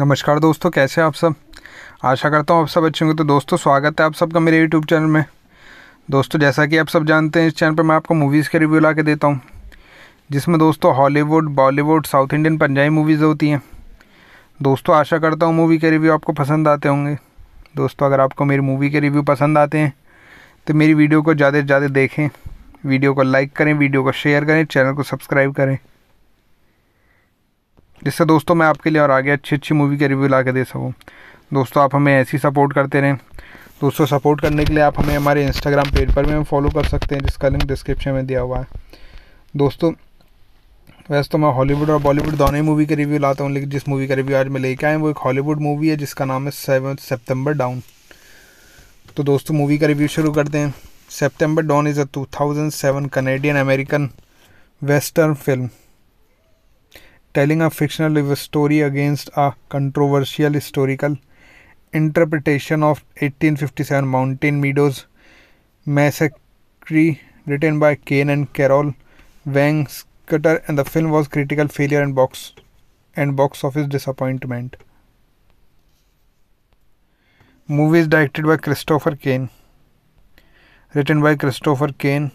नमस्कार दोस्तों, कैसे आप सब? आशा करता हूँ आप सब अच्छे होंगे। तो दोस्तों, स्वागत है आप सबका मेरे यूट्यूब चैनल में। दोस्तों, जैसा कि आप सब जानते हैं, इस चैनल पर मैं आपको मूवीज़ के रिव्यू ला के देता हूँ, जिसमें दोस्तों Hollywood Bollywood south Indian Punjabi movies होती हैं। दोस्तों, आशा करता हूँ मूवी के रिव्यू आपको पसंद आते होंगे। दोस्तों, अगर आपको मेरी मूवी के रिव्यू पसंद आते हैं तो मेरी वीडियो को ज़्यादा से ज़्यादा देखें। वीडियो को लाइक करें वीडियो को शेयर करें चैनल को सब्सक्राइब करें। जिससे दोस्तों मैं आपके लिए और आगे अच्छी अच्छी मूवी के रिव्यू ला के दे सकूँ। दोस्तों, आप हमें ऐसी सपोर्ट करते रहें। दोस्तों सपोर्ट करने के लिए आप हमें हमारे इंस्टाग्राम पेज पर भी फॉलो कर सकते हैं, जिसका लिंक डिस्क्रिप्शन में दिया हुआ है। दोस्तों, वैसे तो मैं हॉलीवुड और बॉलीवुड दोनों ही मूवी के रिव्यू लाता हूँ, लेकिन जिस मूवी का रिव्यू आज मैं लेके आए वो एक हॉलीवुड मूवी है, जिसका नाम है सेवन सेप्टेम्बर डाउन तो दोस्तों मूवी का रिव्यू शुरू करते हैं। September Dawn is a two thousand seven Canadian American western film telling a fictional story against a controversial historical interpretation of 1857 Mountain Meadows Massacre, written by Cain and Carol Whang Scutter, and the film was critical failure and box and box office disappointment. Movie is directed by Christopher Cain, written by Christopher Cain,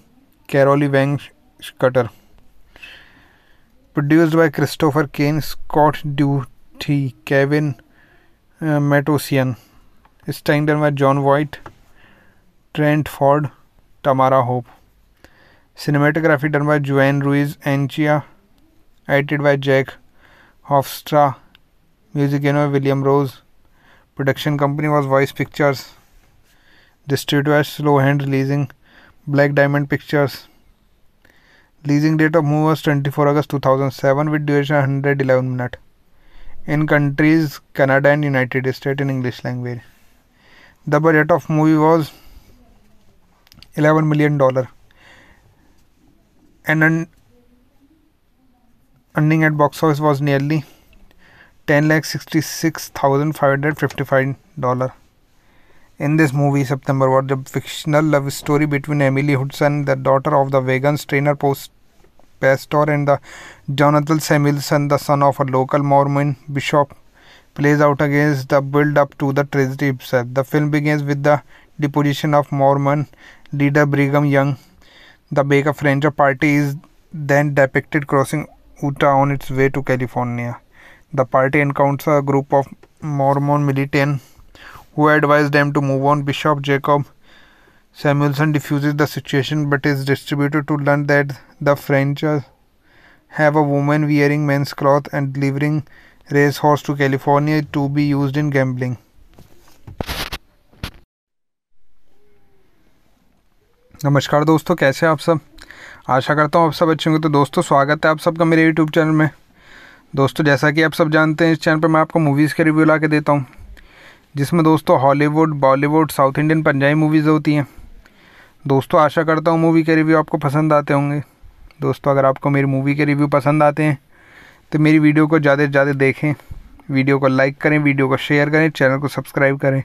Carol Whang Scutter. Produced by Christopher Cain, Scott Duthie, Kevin uh, Matossian, starring by Jon Voight, Trent Ford, Tamara Hope. Cinematography done by Juan Ruiz Anchia, edited by Jack Hofstra, music by William Rose. Production company was Voice Pictures. Distributed by Slowhand Releasing, Black Diamond Pictures. Leasing date of movie was 24 August 2007 with duration 111 minutes. In countries Canada and United States in English language. The budget of movie was 11 million dollar. And un- earning at box office was nearly 10 lakh 66,555 dollar. In this movie, September What, the fictional love story between Emily Hudson, the daughter of the vegan trainer post pastor, and the Jonathan Samuelson, the son of a local Mormon bishop, plays out against the build-up to the tragedy itself. The film begins with the deposition of Mormon leader Brigham Young. The Baker Ranger party is then depicted crossing Utah on its way to California. The party encounters a group of Mormon militants who advise them to move on. Bishop Jacob Samuelson diffuses the situation but is distributed to learn that the French have a woman wearing men's clothes and delivering racehorse to California to be used in gambling. नमस्कार दोस्तों कैसे हैं आप सब आशा करता हूँ आप सब अच्छे होंगे तो दोस्तों स्वागत है आप सबका मेरे यूट्यूब चैनल में दोस्तों जैसा कि आप सब जानते हैं इस चैनल पर मैं आपको मूवीज़ के रिव्यू ला के देता हूँ जिसमें दोस्तों Hollywood, Bollywood, south Indian Punjabi movies होती हैं। दोस्तों, आशा करता हूँ मूवी के रिव्यू आपको पसंद आते होंगे। दोस्तों, अगर आपको मेरी मूवी के रिव्यू पसंद आते हैं तो मेरी वीडियो को ज़्यादा से ज़्यादा देखें। वीडियो को लाइक करें वीडियो को शेयर करें चैनल को सब्सक्राइब करें।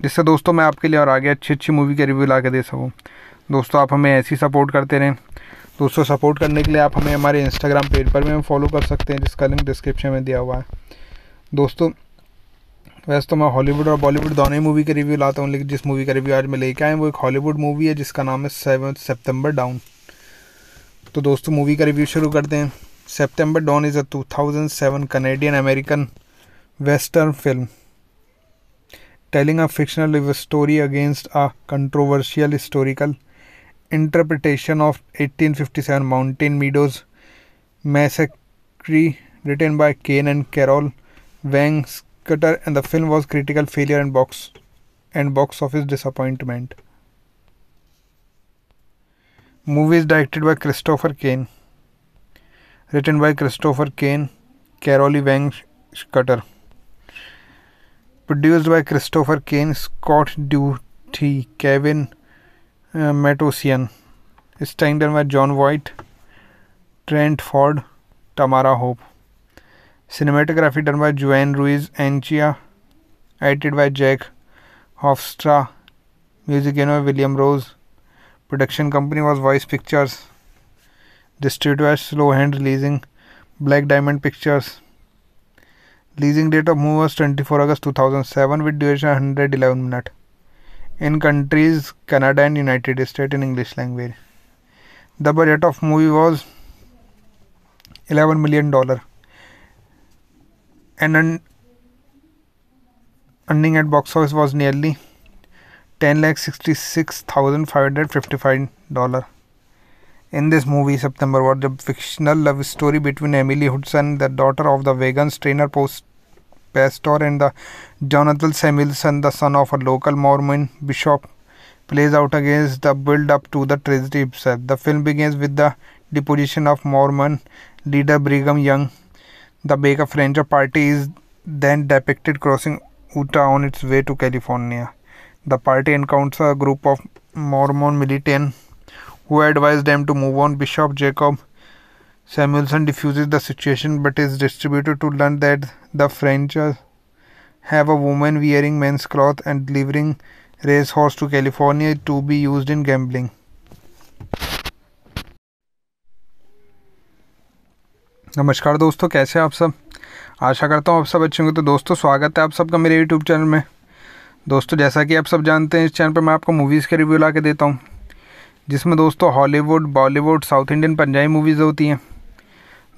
जिससे दोस्तों, मैं आपके लिए और आगे अच्छी अच्छी मूवी के रिव्यू ला के दे सकूँ। दोस्तों, आप हमें ऐसी सपोर्ट करते रहें। दोस्तों सपोर्ट करने के लिए आप हमें हमारे इंस्टाग्राम पेज पर भी फॉलो कर सकते हैं, जिसका लिंक डिस्क्रिप्शन में दिया हुआ है। दोस्तों वैसे तो मैं हॉलीवुड और बॉलीवुड दोनों ही मूवी का रिव्यू लाता हूँ, लेकिन जिस मूवी का रिव्यू आज मैं लेके आए वो एक हॉलीवुड मूवी है, जिसका नाम है सेवन सेप्टेम्बर डाउन तो दोस्तों मूवी का रिव्यू शुरू करते हैं। September Dawn is a two thousand seven Canadian American western film telling a fictional story against a controversial historical interpretation of eighteen fifty seven Mountain Meadows massacre written by Ken and Carole Whang Scudder and the film was critical failure and box and box office disappointment. Movie is directed by Christopher Cain. Written by Christopher Cain, Carol Whang Scudder. produced by Christopher Cain, Scott Duthie, Kevin uh, Matossian, starring by Jon Voight, Trent Ford, Tamara Hope. Cinematography done by Juan Ruiz Anchia, edited by Jack Hofstra, music by William Rose. Production company was Voice Pictures. Distributed by Slowhand Releasing, Black Diamond Pictures. Leasing date of movie was 24 August 2007 with duration 111 minutes. In countries Canada and United States in English language. The budget of movie was 11 million dollar. And un- earning at box office was nearly 10 lakh 66,555 dollar. In this movie, September was the fictional love story between Emily Hudson, the daughter of the Vegas trainer post pastor, and the Jonathan Samuelson, the son of a local Mormon bishop, plays out against the build-up to the tragedy itself. The film begins with the deposition of Mormon leader Brigham Young. The Baker Ranger party is then depicted crossing Utah on its way to California. The party encounters a group of Mormon militants who advise them to move on. Bishop Jacob Samuelson diffuses the situation but is distributed to learn that the French have a woman wearing men's clothes and delivering racehorse to California to be used in gambling. नमस्कार दोस्तों, कैसे आप सब? आशा करता हूँ आप सब अच्छे होंगे। तो दोस्तों, स्वागत है आप सबका मेरे यूट्यूब चैनल में। दोस्तों, जैसा कि आप सब जानते हैं, इस चैनल पर मैं आपको मूवीज़ के रिव्यू ला के देता हूँ, जिसमें दोस्तों Hollywood Bollywood south Indian Punjabi movies होती हैं।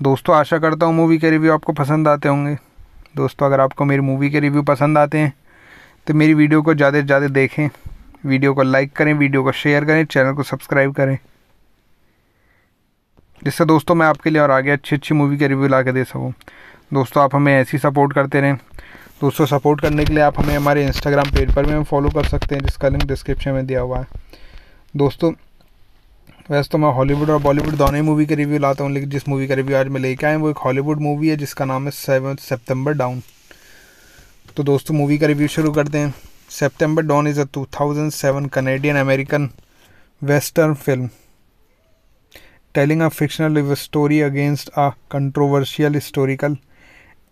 दोस्तों, आशा करता हूँ मूवी के रिव्यू आपको पसंद आते होंगे। दोस्तों, अगर आपको मेरी मूवी के रिव्यू पसंद आते हैं तो मेरी वीडियो को ज़्यादा से ज़्यादा देखें। वीडियो को लाइक करें वीडियो को शेयर करें चैनल को सब्सक्राइब करें। जिससे दोस्तों मैं आपके लिए और आगे अच्छी अच्छी मूवी के रिव्यू ला के दे सकूँ। दोस्तों, आप हमें ऐसी सपोर्ट करते रहें। दोस्तों सपोर्ट करने के लिए आप हमें हमारे इंस्टाग्राम पेज पर भी हम फॉलो कर सकते हैं, जिसका लिंक डिस्क्रिप्शन में दिया हुआ है। दोस्तों, वैसे तो मैं हॉलीवुड और बॉलीवुड दोनों ही मूवी के रिव्यू लाता हूँ, लेकिन जिस मूवी का रिव्यू आज मैं लेके आया वो एक हॉलीवुड मूवी है, जिसका नाम है सेवन सेप्टेम्बर डाउन तो दोस्तों मूवी का रिव्यू शुरू करते हैं। September Dawn is a 2007 Canadian American western film telling a fictional story against a controversial historical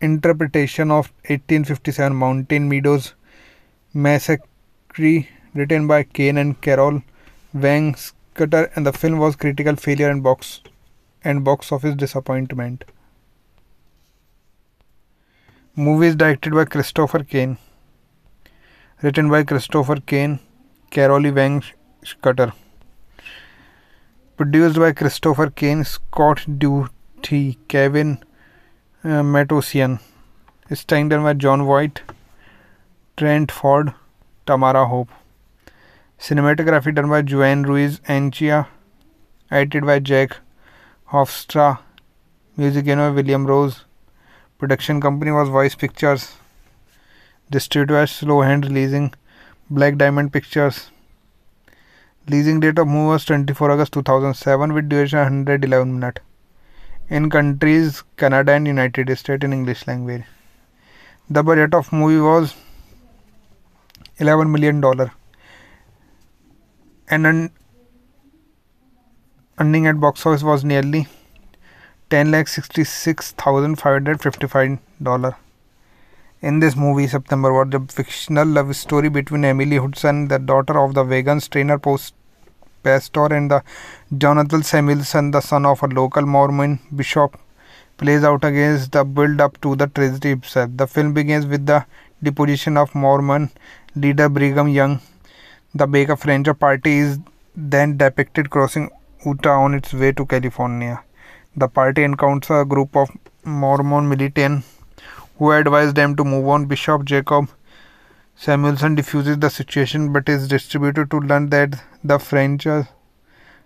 interpretation of 1857 Mountain Meadows Massacre written by Cain and Carol Whang Cutter and the film was critical failure and box and box office disappointment. Movie is directed by Christopher Cain. Written by Christopher Cain, Carol Whang Cutter. Produced by Christopher Cain, Scott Duthie, Kevin uh, Matossian. It's Starring by Jon Voight, Trent Ford, Tamara Hope. Cinematography done by Juan Ruiz Anchia. Edited by Jack Hofstra. Music by William Rose. Production company was Voice Pictures. Distributed by Slowhand Releasing. Black Diamond Pictures. Leasing date of movie was 24 August 2007 with duration 111 minutes. In countries Canada and United States in English language. The budget of movie was 11 million dollar. And earning at box office was nearly 10 lakh 66,555 dollar. In this movie, September was the fictional love story between Emily Hudson, the daughter of the vegan trainer post pastor, and the Jonathan Samuelson, the son of a local Mormon bishop, plays out against the build-up to the tragedy itself. The film begins with the deposition of Mormon leader Brigham Young. The Baker Ranger party is then depicted crossing Utah on its way to California. The party encounters a group of Mormon militants who advised them to move on. Bishop Jacob Samuelson diffuses the situation but is distributed to learn that the French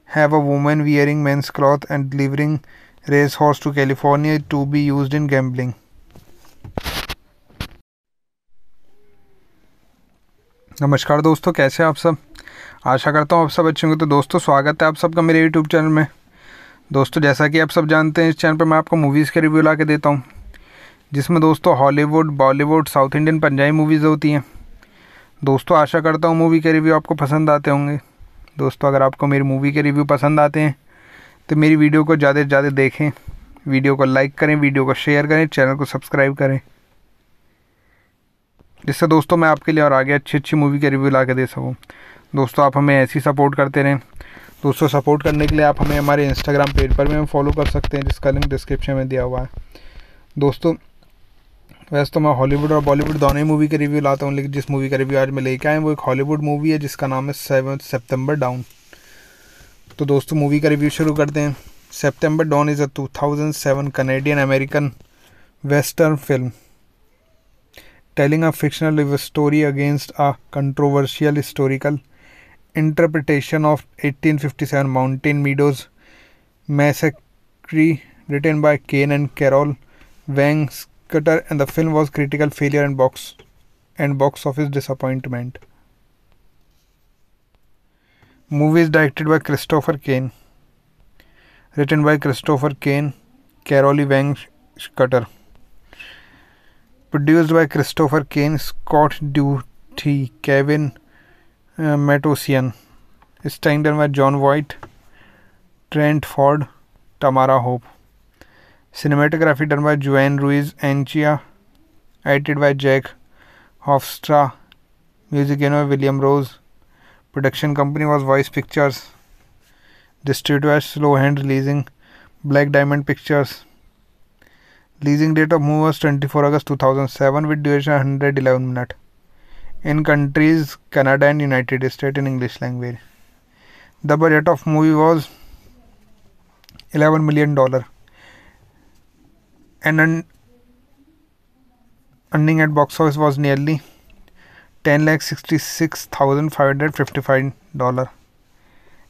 have a woman wearing men's clothes and delivering racehorse to California to be used in gambling. नमस्कार दोस्तों कैसे हैं आप सब आशा करता हूँ आप सब अच्छे होंगे तो दोस्तों स्वागत है आप सबका मेरे यूट्यूब चैनल में दोस्तों जैसा कि आप सब जानते हैं इस चैनल पर मैं आपको मूवीज़ के रिव्यू ला के देता हूँ जिसमें दोस्तों Hollywood, Bollywood, south Indian Punjabi movies होती हैं। दोस्तों, आशा करता हूँ मूवी के रिव्यू आपको पसंद आते होंगे। दोस्तों, अगर आपको मेरी मूवी के रिव्यू पसंद आते हैं तो मेरी वीडियो को ज़्यादा से ज़्यादा देखें। वीडियो को लाइक करें वीडियो को शेयर करें चैनल को सब्सक्राइब करें। जिससे दोस्तों, मैं आपके लिए और आगे अच्छी अच्छी मूवी के रिव्यू ला के दे सकूँ। दोस्तों, आप हमें ऐसी सपोर्ट करते रहें। दोस्तों सपोर्ट करने के लिए आप हमें हमारे इंस्टाग्राम पेज पर भी फॉलो कर सकते हैं, जिसका लिंक डिस्क्रिप्शन में दिया हुआ है। दोस्तों वैसे तो मैं हॉलीवुड और बॉलीवुड दोनों ही मूवी के रिव्यू लाता हूँ, लेकिन जिस मूवी का रिव्यू आज मैं लेके आया वो एक हॉलीवुड मूवी है, जिसका नाम है सेवन सेप्टेम्बर डाउन तो दोस्तों मूवी का रिव्यू शुरू करते हैं। September Dawn is a 2007 Canadian American western film telling a fictional story against a controversial historical interpretation of 1857 Mountain Meadows massacre written by Ken and Carole Whangs cutter and the film was critical failure and box and box office disappointment. Movie is directed by Christopher Cain. Written by Christopher Cain, Carolee Whang Cutter. Produced by Christopher Cain, Scott Duthie, Kevin uh, Matossian. Starring by Jon Voight, Trent Ford, Tamara Hope. Cinematography done by Juan Ruiz Anchia. Edited by Jack Hofstra. Music by William Rose. Production company was Voice Pictures. Distributed by Slowhand Releasing. Black Diamond Pictures. Leasing date of movie was 24 August 2007 with duration 111 minutes. In countries Canada and United States in English language. The budget of movie was 11 million dollar and earning at box office was nearly 10 lakh 66,555 dollar.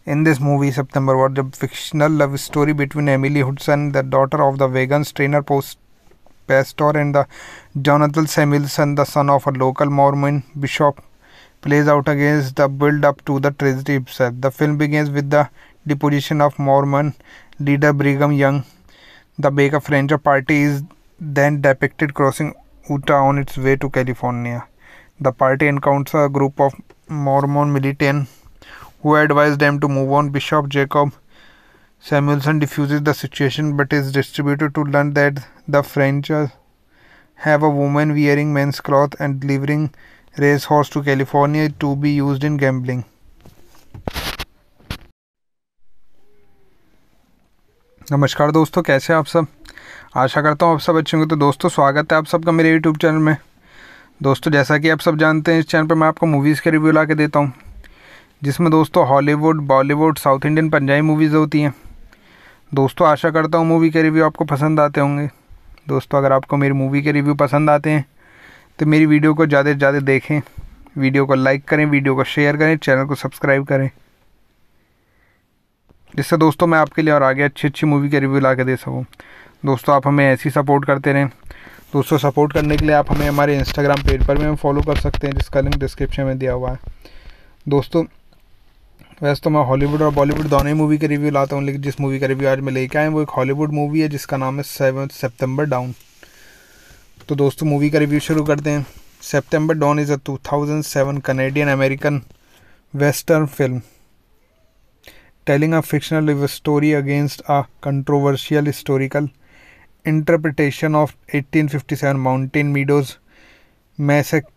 In this movie, September was the fictional love story between Emily Hudson, the daughter of the vegan trainer post pastor, and the Jonathan Samuelson, the son of a local Mormon bishop, plays out against the build-up to the tragedy itself. The film begins with the deposition of Mormon leader Brigham Young the Baker Ranger party is then depicted crossing Utah on its way to California. The party encounters a group of Mormon militants who advise them to move on. Bishop Jacob Samuelson diffuses the situation but is distributed to learn that the French have a woman wearing men's clothes and delivering racehorse to California to be used in gambling. नमस्कार दोस्तों, कैसे आप सब? आशा करता हूँ आप सब अच्छे होंगे। तो दोस्तों, स्वागत है आप सबका मेरे यूट्यूब चैनल में। दोस्तों, जैसा कि आप सब जानते हैं, इस चैनल पर मैं आपको मूवीज़ के रिव्यू ला के देता हूँ, जिसमें दोस्तों Hollywood Bollywood south Indian Punjabi movies होती हैं। दोस्तों, आशा करता हूँ मूवी के रिव्यू आपको पसंद आते होंगे। दोस्तों, अगर आपको मेरी मूवी के रिव्यू पसंद आते हैं तो मेरी वीडियो को ज़्यादा से ज़्यादा देखें। वीडियो को लाइक करें वीडियो को शेयर करें चैनल को सब्सक्राइब करें। जिससे दोस्तों मैं आपके लिए और आगे अच्छी अच्छी मूवी के रिव्यू ला के दे सकूँ। दोस्तों, आप हमें ऐसी सपोर्ट करते रहें। दोस्तों सपोर्ट करने के लिए आप हमें हमारे इंस्टाग्राम पेज पर भी फॉलो कर सकते हैं, जिसका लिंक डिस्क्रिप्शन में दिया हुआ है। दोस्तों, वैसे तो मैं हॉलीवुड और बॉलीवुड दोनों ही मूवी के रिव्यू लाता हूँ, लेकिन जिस मूवी का रिव्यू आज मैं लेके आया वो एक हॉलीवुड मूवी है, जिसका नाम है सेवन सेप्टेम्बर डाउन तो दोस्तों मूवी का रिव्यू शुरू करते हैं। September Dawn is a 2007 Canadian American western film telling a fictional story against a controversial historical interpretation of 1857 Mountain Meadows Massacre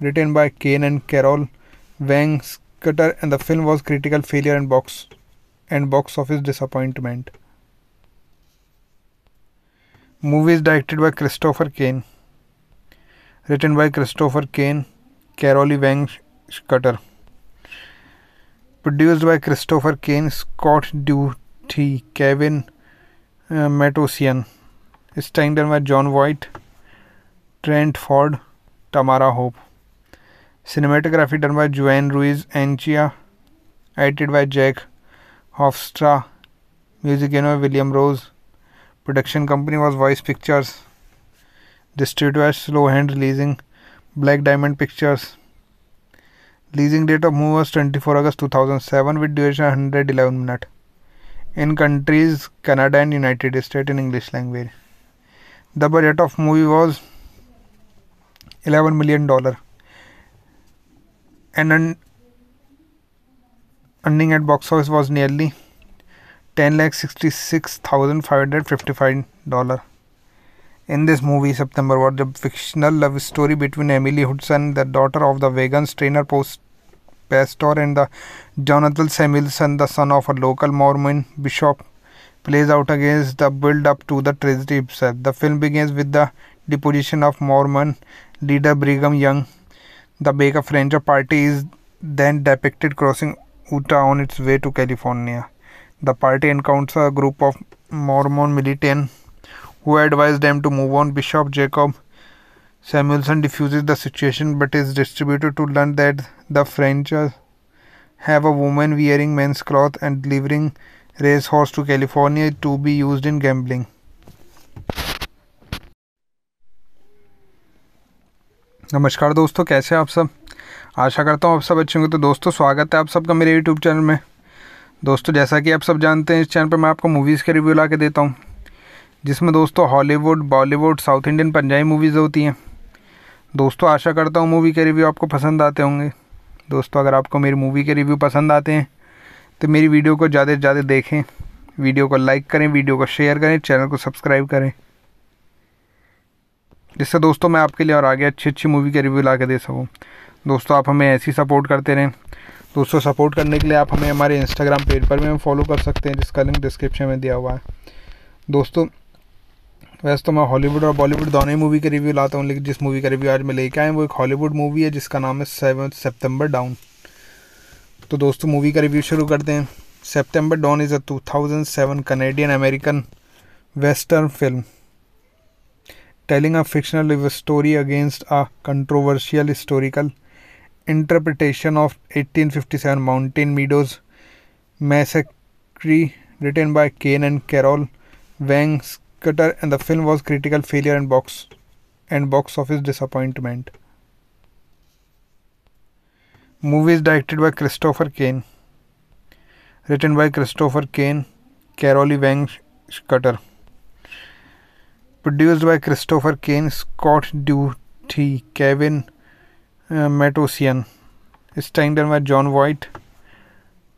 written by Cain and Carol Whang Cutter and the film was critical failure and box and box office disappointment. Movie is directed by Christopher Cain. Written by Christopher Cain, Carol Whang Cutter. Produced by Christopher Cain, Scott Duthie, Kevin uh, Matossian. Starring by Jon Voight, Trent Ford, Tamara Hope. Cinematography done by Juan Ruiz Anchia. Edited by Jack Hofstra. Music by William Rose. Production company was Voice Pictures. Distributed by Slowhand Releasing. Black Diamond Pictures. Leasing date of movie was 24 August 2007 with duration 111 minutes. In countries Canada and United States in English language. The budget of movie was 11 million dollar. And un- earning at box office was nearly 10 lakh 66,555 dollar. In this movie, September What, the fictional love story between Emily Hudson, the daughter of the vegan trainer post pastor, and the Jonathan Samuelson, the son of a local Mormon bishop, plays out against the build up to the tragedy itself. The film begins with the deposition of Mormon leader Brigham Young. The Baker Ranger party is then depicted crossing Utah on its way to California. The party encounters a group of Mormon militants who advise them to move on. Bishop Jacob Samuelson diffuses the situation but is distributed to learn that the French have a woman wearing men's clothes and delivering racehorse to California to be used in gambling. नमस्कार दोस्तों कैसे हैं आप सब आशा करता हूँ आप सब अच्छे होंगे तो दोस्तों स्वागत है आप सबका मेरे यूट्यूब चैनल में दोस्तों जैसा कि आप सब जानते हैं इस चैनल पर मैं आपको मूवीज़ के रिव्यू ला के देता हूँ जिसमें दोस्तों Hollywood, Bollywood, south Indian Punjabi movies होती हैं। दोस्तों, आशा करता हूँ मूवी के रिव्यू आपको पसंद आते होंगे। दोस्तों, अगर आपको मेरी मूवी के रिव्यू पसंद आते हैं तो मेरी वीडियो को ज़्यादा से ज़्यादा देखें। वीडियो को लाइक करें वीडियो को शेयर करें चैनल को सब्सक्राइब करें। जिससे दोस्तों, मैं आपके लिए और आगे अच्छी अच्छी मूवी के रिव्यू ला के दे सकूँ। दोस्तों, आप हमें ऐसी सपोर्ट करते रहें। दोस्तों सपोर्ट करने के लिए आप हमें हमारे इंस्टाग्राम पेज पर भी फॉलो कर सकते हैं, जिसका लिंक डिस्क्रिप्शन में दिया हुआ है। दोस्तों वैसे तो मैं हॉलीवुड और बॉलीवुड दोनों ही मूवी का रिव्यू लाता हूँ, लेकिन जिस मूवी का रिव्यू आज मैं लेके आए वो एक हॉलीवुड मूवी है, जिसका नाम है सेवन सेप्टेम्बर डाउन तो दोस्तों मूवी का रिव्यू शुरू करते हैं। September Dawn is a two thousand seven Canadian American western film telling a fictional story against a controversial historical interpretation of eighteen fifty seven Mountain Meadows massacre written by Ken and Carole Whang Cutter and the film was critical failure and box and box office disappointment. Movie is directed by Christopher Cain. Written by Christopher Cain, Carol Whang Cutter. Produced by Christopher Cain, Scott Duthie, Kevin uh, Matossian. Starring by Jon Voight,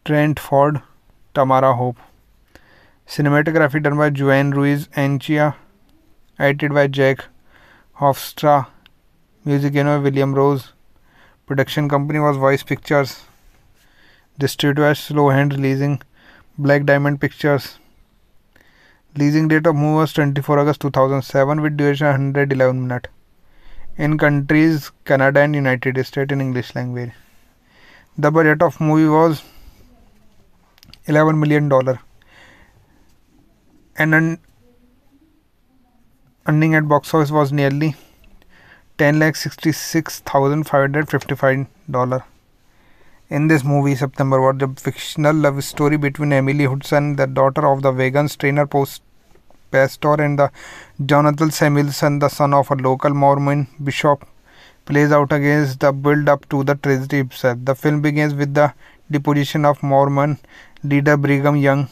Trent Ford, Tamara Hope. Cinematography done by Juan Ruiz Anchia. Edited by Jack Hofstra. Music by William Rose. Production company was Voice Pictures. Distributed by Slowhand Releasing. Black Diamond Pictures. Leasing date of movie was 24 August 2007 with duration 111 minutes. In countries Canada and United States in English language. The budget of movie was 11 million dollar. And un- earning at box office was nearly 10 lakh 66,555 dollar. In this movie, September was the fictional love story between Emily Hudson, the daughter of the vegan trainer post pastor, and the Jonathan Samuelson, the son of a local Mormon bishop, plays out against the build up to the tragedy itself. The film begins with the deposition of Mormon leader Brigham Young.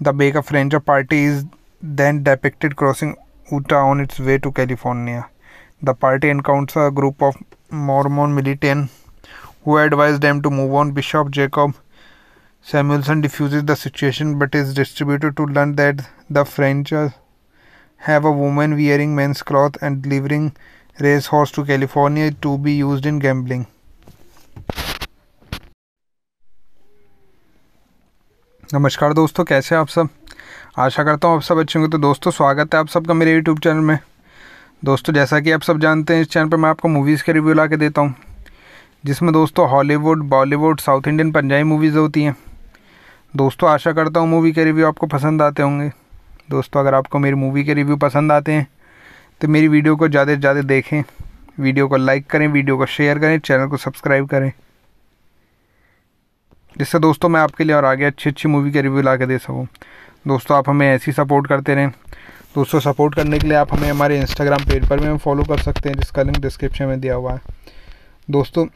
The Baker Ranger party is then depicted crossing Utah on its way to California. The party encounters a group of Mormon militants who advise them to move on. Bishop Jacob Samuelson diffuses the situation but is distributed to learn that the French have a woman wearing men's clothes and delivering racehorse to California to be used in gambling. नमस्कार दोस्तों, कैसे आप सब? आशा करता हूँ आप सब अच्छे होंगे। तो दोस्तों, स्वागत है आप सबका मेरे यूट्यूब चैनल में। दोस्तों, जैसा कि आप सब जानते हैं, इस चैनल पर मैं आपको मूवीज़ के रिव्यू ला के देता हूँ, जिसमें दोस्तों Hollywood Bollywood south Indian Punjabi movies होती हैं। दोस्तों, आशा करता हूँ मूवी के रिव्यू आपको पसंद आते होंगे। दोस्तों, अगर आपको मेरी मूवी के रिव्यू पसंद आते हैं तो मेरी वीडियो को ज़्यादा से ज़्यादा देखें। वीडियो को लाइक करें वीडियो को शेयर करें चैनल को सब्सक्राइब करें। जिससे दोस्तों मैं आपके लिए और आगे अच्छी अच्छी मूवी के रिव्यू ला के दे सकूँ। दोस्तों, आप हमें ऐसी सपोर्ट करते रहें। दोस्तों सपोर्ट करने के लिए आप हमें हमारे इंस्टाग्राम पेज पर भी फॉलो कर सकते हैं, जिसका लिंक डिस्क्रिप्शन में दिया हुआ है। दोस्तों,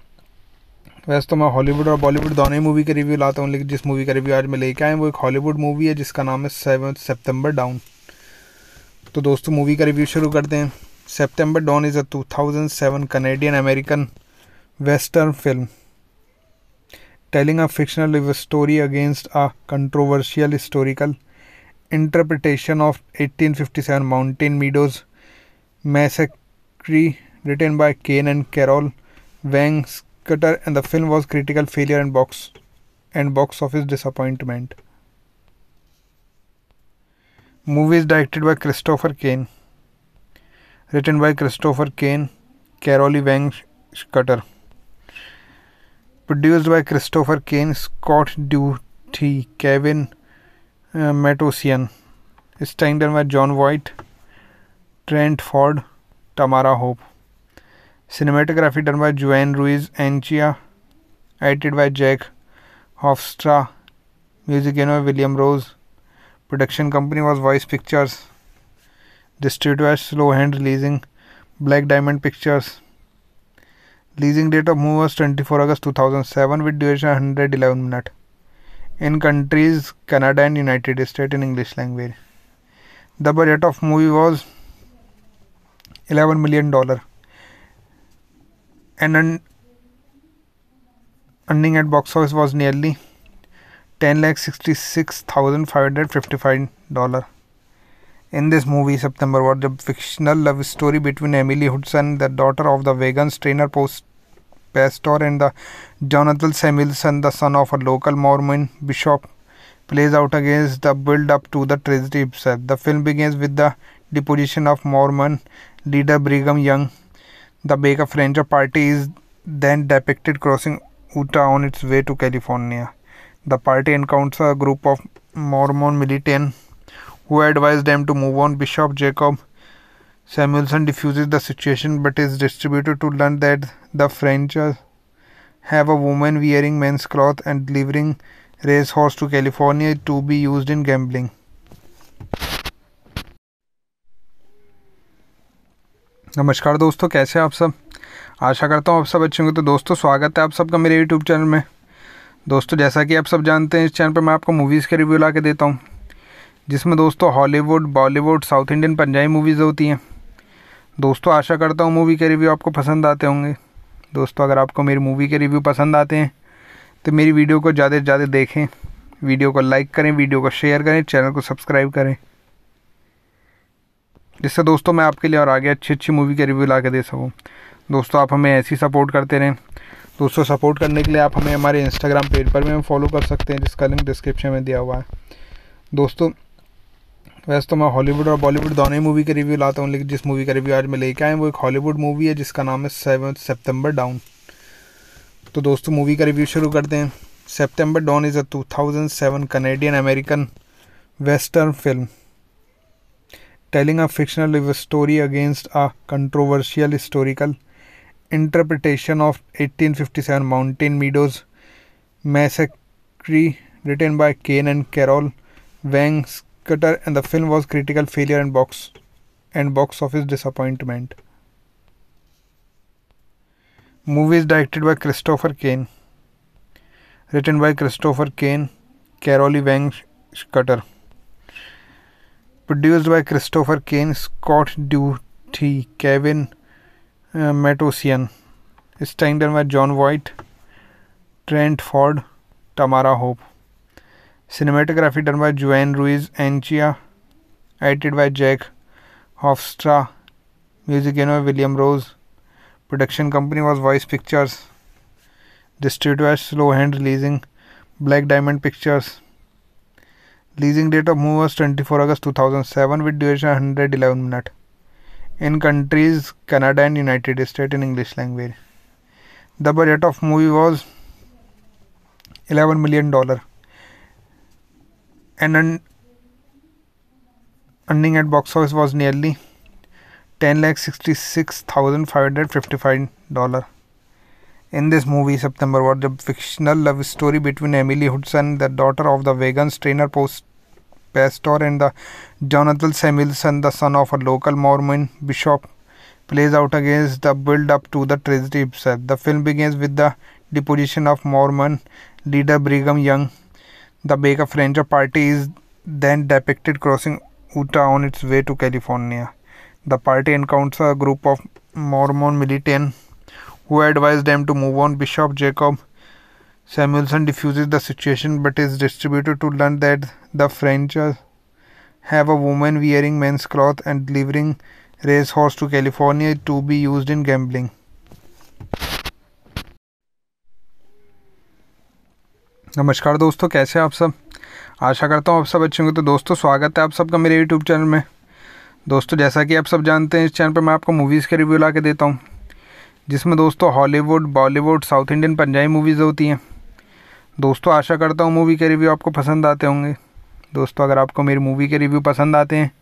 वैसे तो मैं हॉलीवुड और बॉलीवुड दोनों ही मूवी के रिव्यू लाता हूँ, लेकिन जिस मूवी का रिव्यू आज मैं लेके आया वो एक हॉलीवुड मूवी है, जिसका नाम है सेवन सेप्टेम्बर डाउन तो दोस्तों मूवी का रिव्यू शुरू करते हैं। September Dawn is a 2007 Canadian American western film telling a fictional story against a controversial historical interpretation of 1857 Mountain Meadows Massacre written by Cain and Carol Whang Scudder and the film was critical failure and box and box office disappointment. Movie is directed by Christopher Cain. Written by Christopher Cain, Carolee Whang Scudder. Produced by Christopher Cain, Scott Duthie, Kevin uh, Matossian. Starring by Jon Voight, Trent Ford, Tamara Hope. Cinematography done by Juan Ruiz Anchia. Edited by Jack Hofstra. Music by William Rose. Production company was Voice Pictures. Distributed by Slowhand Releasing, Black Diamond Pictures. Leasing date of movie was 24 August 2007 with duration 111 minutes. In countries Canada and United States in English language. The budget of movie was 11 million dollar. And earning at box office was nearly 10 lakh 66,555 dollar. In this movie, September What, the fictional love story between Emily Hudson, the daughter of the vegan trainer post pastor, and the Jonathan Samuelson, the son of a local Mormon bishop, plays out against the build up to the tragedy itself. The film begins with the deposition of Mormon leader Brigham Young. The Baker Ranger party is then depicted crossing Utah on its way to California. The party encounters a group of Mormon militants who advise them to move on. Bishop Jacob Samuelson diffuses the situation but is distributed to learn that the French have a woman wearing men's clothes and delivering racehorse to California to be used in gambling. नमस्कार दोस्तों कैसे हैं आप सब आशा करता हूँ आप सब अच्छे होंगे तो दोस्तों स्वागत है आप सबका मेरे यूट्यूब चैनल में दोस्तों जैसा कि आप सब जानते हैं इस चैनल पर मैं आपको मूवीज़ के रिव्यू ला के देता हूँ जिसमें दोस्तों Hollywood, Bollywood, south Indian Punjabi movies होती हैं। दोस्तों, आशा करता हूँ मूवी के रिव्यू आपको पसंद आते होंगे। दोस्तों, अगर आपको मेरी मूवी के रिव्यू पसंद आते हैं तो मेरी वीडियो को ज़्यादा से ज़्यादा देखें। वीडियो को लाइक करें वीडियो को शेयर करें चैनल को सब्सक्राइब करें। जिससे दोस्तों, मैं आपके लिए और आगे अच्छी अच्छी मूवी के रिव्यू ला के दे सकूँ। दोस्तों, आप हमें ऐसी सपोर्ट करते रहें। दोस्तों सपोर्ट करने के लिए आप हमें हमारे इंस्टाग्राम पेज पर भी फॉलो कर सकते हैं, जिसका लिंक डिस्क्रिप्शन में दिया हुआ है। दोस्तों वैसे तो मैं हॉलीवुड और बॉलीवुड दोनों ही मूवी के रिव्यू लाता हूँ लेकिन जिस मूवी का रिव्यू आज मैं लेके आया वो एक हॉलीवुड मूवी है जिसका नाम है सेवन सेप्टेम्बर डाउन तो दोस्तों मूवी का रिव्यू शुरू करते हैं। September Dawn is a 2007 Canadian American western film telling a fictional story against a controversial historical interpretation of 1857 Mountain Meadows Massacre, written by Ken and Carol Wang Scutter, and the film was critical failure and box and box office disappointment. Movie is directed by Christopher Cain, written by Christopher Cain, Carol Whang Scutter. Produced by Christopher Cain, Scott Duthie, Kevin uh, Matossian. Starring by Jon Voight, Trent Ford, Tamara Hope. Cinematography done by Juan Ruiz Anchia. Edited by Jack Hofstra. Music by William Rose. Production company was Voice Pictures. Distributed by Slowhand Releasing. Black Diamond Pictures. Leasing date of movie was 24 August 2007 with duration 111 minutes. In countries Canada and United States in English language. The budget of movie was 11 million dollar and earning at box office was nearly 10 lakh 66,555 dollar. In this movie, September was the fictional love story between Emily Hudson, the daughter of the Vegans trainer post pastor, and the Jonathan Samuelson, the son of a local Mormon bishop, plays out against the build up to the tragedy itself. The film begins with the deposition of Mormon leader Brigham Young. The Baker Ranger party is then depicted crossing Utah on its way to California. The party encounters a group of Mormon militants who advise them to move on. Bishop Jacob Samuelson diffuses the situation but is distributed to learn that the French have a woman wearing men's clothes and delivering racehorse to California to be used in gambling. नमस्कार दोस्तों, कैसे आप सब? आशा करता हूँ आप सब अच्छे होंगे। तो दोस्तों, स्वागत है आप सबका मेरे यूट्यूब चैनल में। दोस्तों, जैसा कि आप सब जानते हैं, इस चैनल पर मैं आपको मूवीज़ के रिव्यू ला के देता हूँ, जिसमें दोस्तों Hollywood Bollywood south Indian Punjabi movies होती हैं। दोस्तों, आशा करता हूँ मूवी के रिव्यू आपको पसंद आते होंगे। दोस्तों, अगर आपको मेरी मूवी के रिव्यू पसंद आते हैं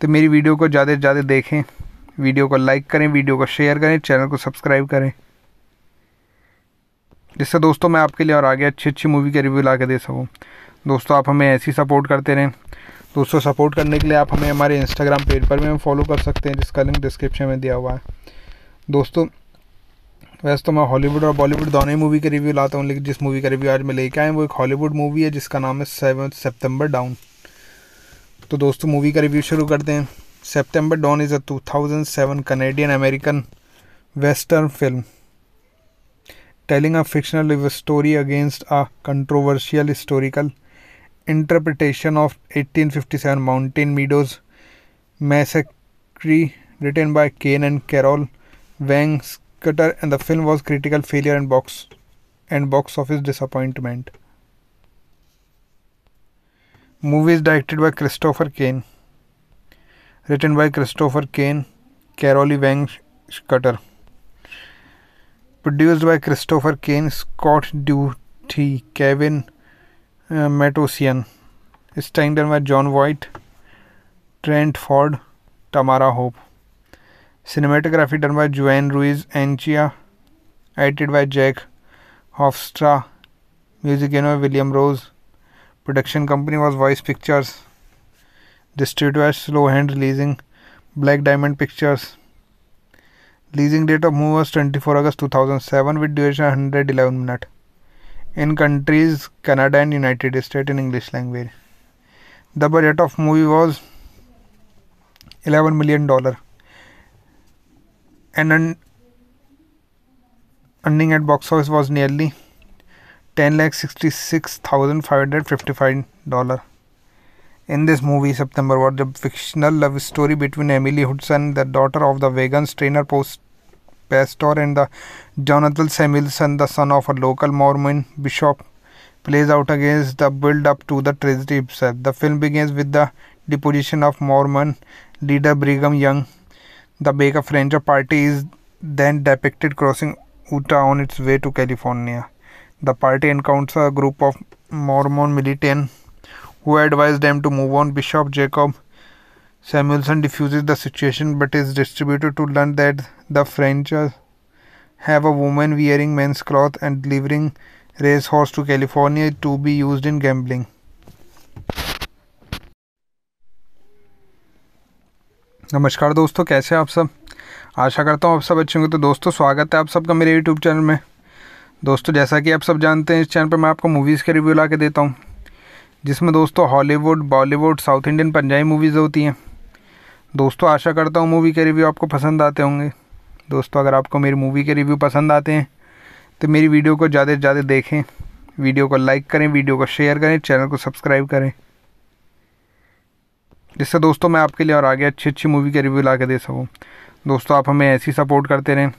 तो मेरी वीडियो को ज़्यादा से ज़्यादा देखें। वीडियो को लाइक करें वीडियो को शेयर करें चैनल को सब्सक्राइब करें। जिससे दोस्तों मैं आपके लिए और आगे अच्छी अच्छी मूवी के रिव्यू ला के दे सकूँ। दोस्तों, आप हमें ऐसी सपोर्ट करते रहें। दोस्तों सपोर्ट करने के लिए आप हमें हमारे इंस्टाग्राम पेज पर भी फॉलो कर सकते हैं, जिसका लिंक डिस्क्रिप्शन में दिया हुआ है। दोस्तों, वैसे तो मैं हॉलीवुड और बॉलीवुड दोनों ही मूवी के रिव्यू लाता हूँ, लेकिन जिस मूवी का रिव्यू आज मैं लेके आया वो एक हॉलीवुड मूवी है, जिसका नाम है सेवन सेप्टेम्बर डाउन तो दोस्तों मूवी का रिव्यू शुरू करते हैं। September Dawn is a 2007 Canadian American western film telling a fictional story against a controversial historical interpretation of 1857 Mountain Meadows Massacre written by Cain and Carol Whang Scudder and the film was critical failure and box and box office disappointment. Movie is directed by Christopher Cain. Written by Christopher Cain, Carolee Whang Scudder produced by Christopher Cain, Scott Duthie, Kevin uh, Matossian, starring by Jon Voight, Trent Ford, Tamara Hope. Cinematography done by Juan Ruiz Anchia, edited by Jack Hofstra, music by William Rose. Production company was Voice Pictures. Distributed by Slowhand Releasing, Black Diamond Pictures. Leasing date of movie was 24 August 2007 with duration 111 minutes. In countries Canada and United States in English language. The budget of movie was 11 million dollar and earning at box office was nearly 10 lakh 66,555 dollar. In this movie, September was the fictional love story between Emily Hudson, the daughter of the Vegans trainer post pastor, and the Jonathan Samuelson, the son of a local Mormon bishop, plays out against the build up to the tragedy itself. The film begins with the deposition of Mormon leader Brigham Young the Baker Ranger party is then depicted crossing Utah on its way to California. The party encounters a group of Mormon militants who advise them to move on. Bishop Jacob Samuelson diffuses the situation but is distributed to learn that the French have a woman wearing men's clothes and delivering racehorse to California to be used in gambling. नमस्कार दोस्तों कैसे हैं आप सब आशा करता हूँ आप सब अच्छे होंगे तो दोस्तों स्वागत है आप सबका मेरे यूट्यूब चैनल में दोस्तों जैसा कि आप सब जानते हैं इस चैनल पर मैं आपको मूवीज़ के रिव्यू ला के देता हूँ जिसमें दोस्तों Hollywood, Bollywood, south Indian Punjabi movies होती हैं। दोस्तों, आशा करता हूँ मूवी के रिव्यू आपको पसंद आते होंगे। दोस्तों, अगर आपको मेरी मूवी के रिव्यू पसंद आते हैं तो मेरी वीडियो को ज़्यादा से ज़्यादा देखें। वीडियो को लाइक करें वीडियो को शेयर करें चैनल को सब्सक्राइब करें। जिससे दोस्तों, मैं आपके लिए और आगे अच्छी अच्छी मूवी के रिव्यू ला के दे सकूँ। दोस्तों, आप हमें ऐसी सपोर्ट करते रहें।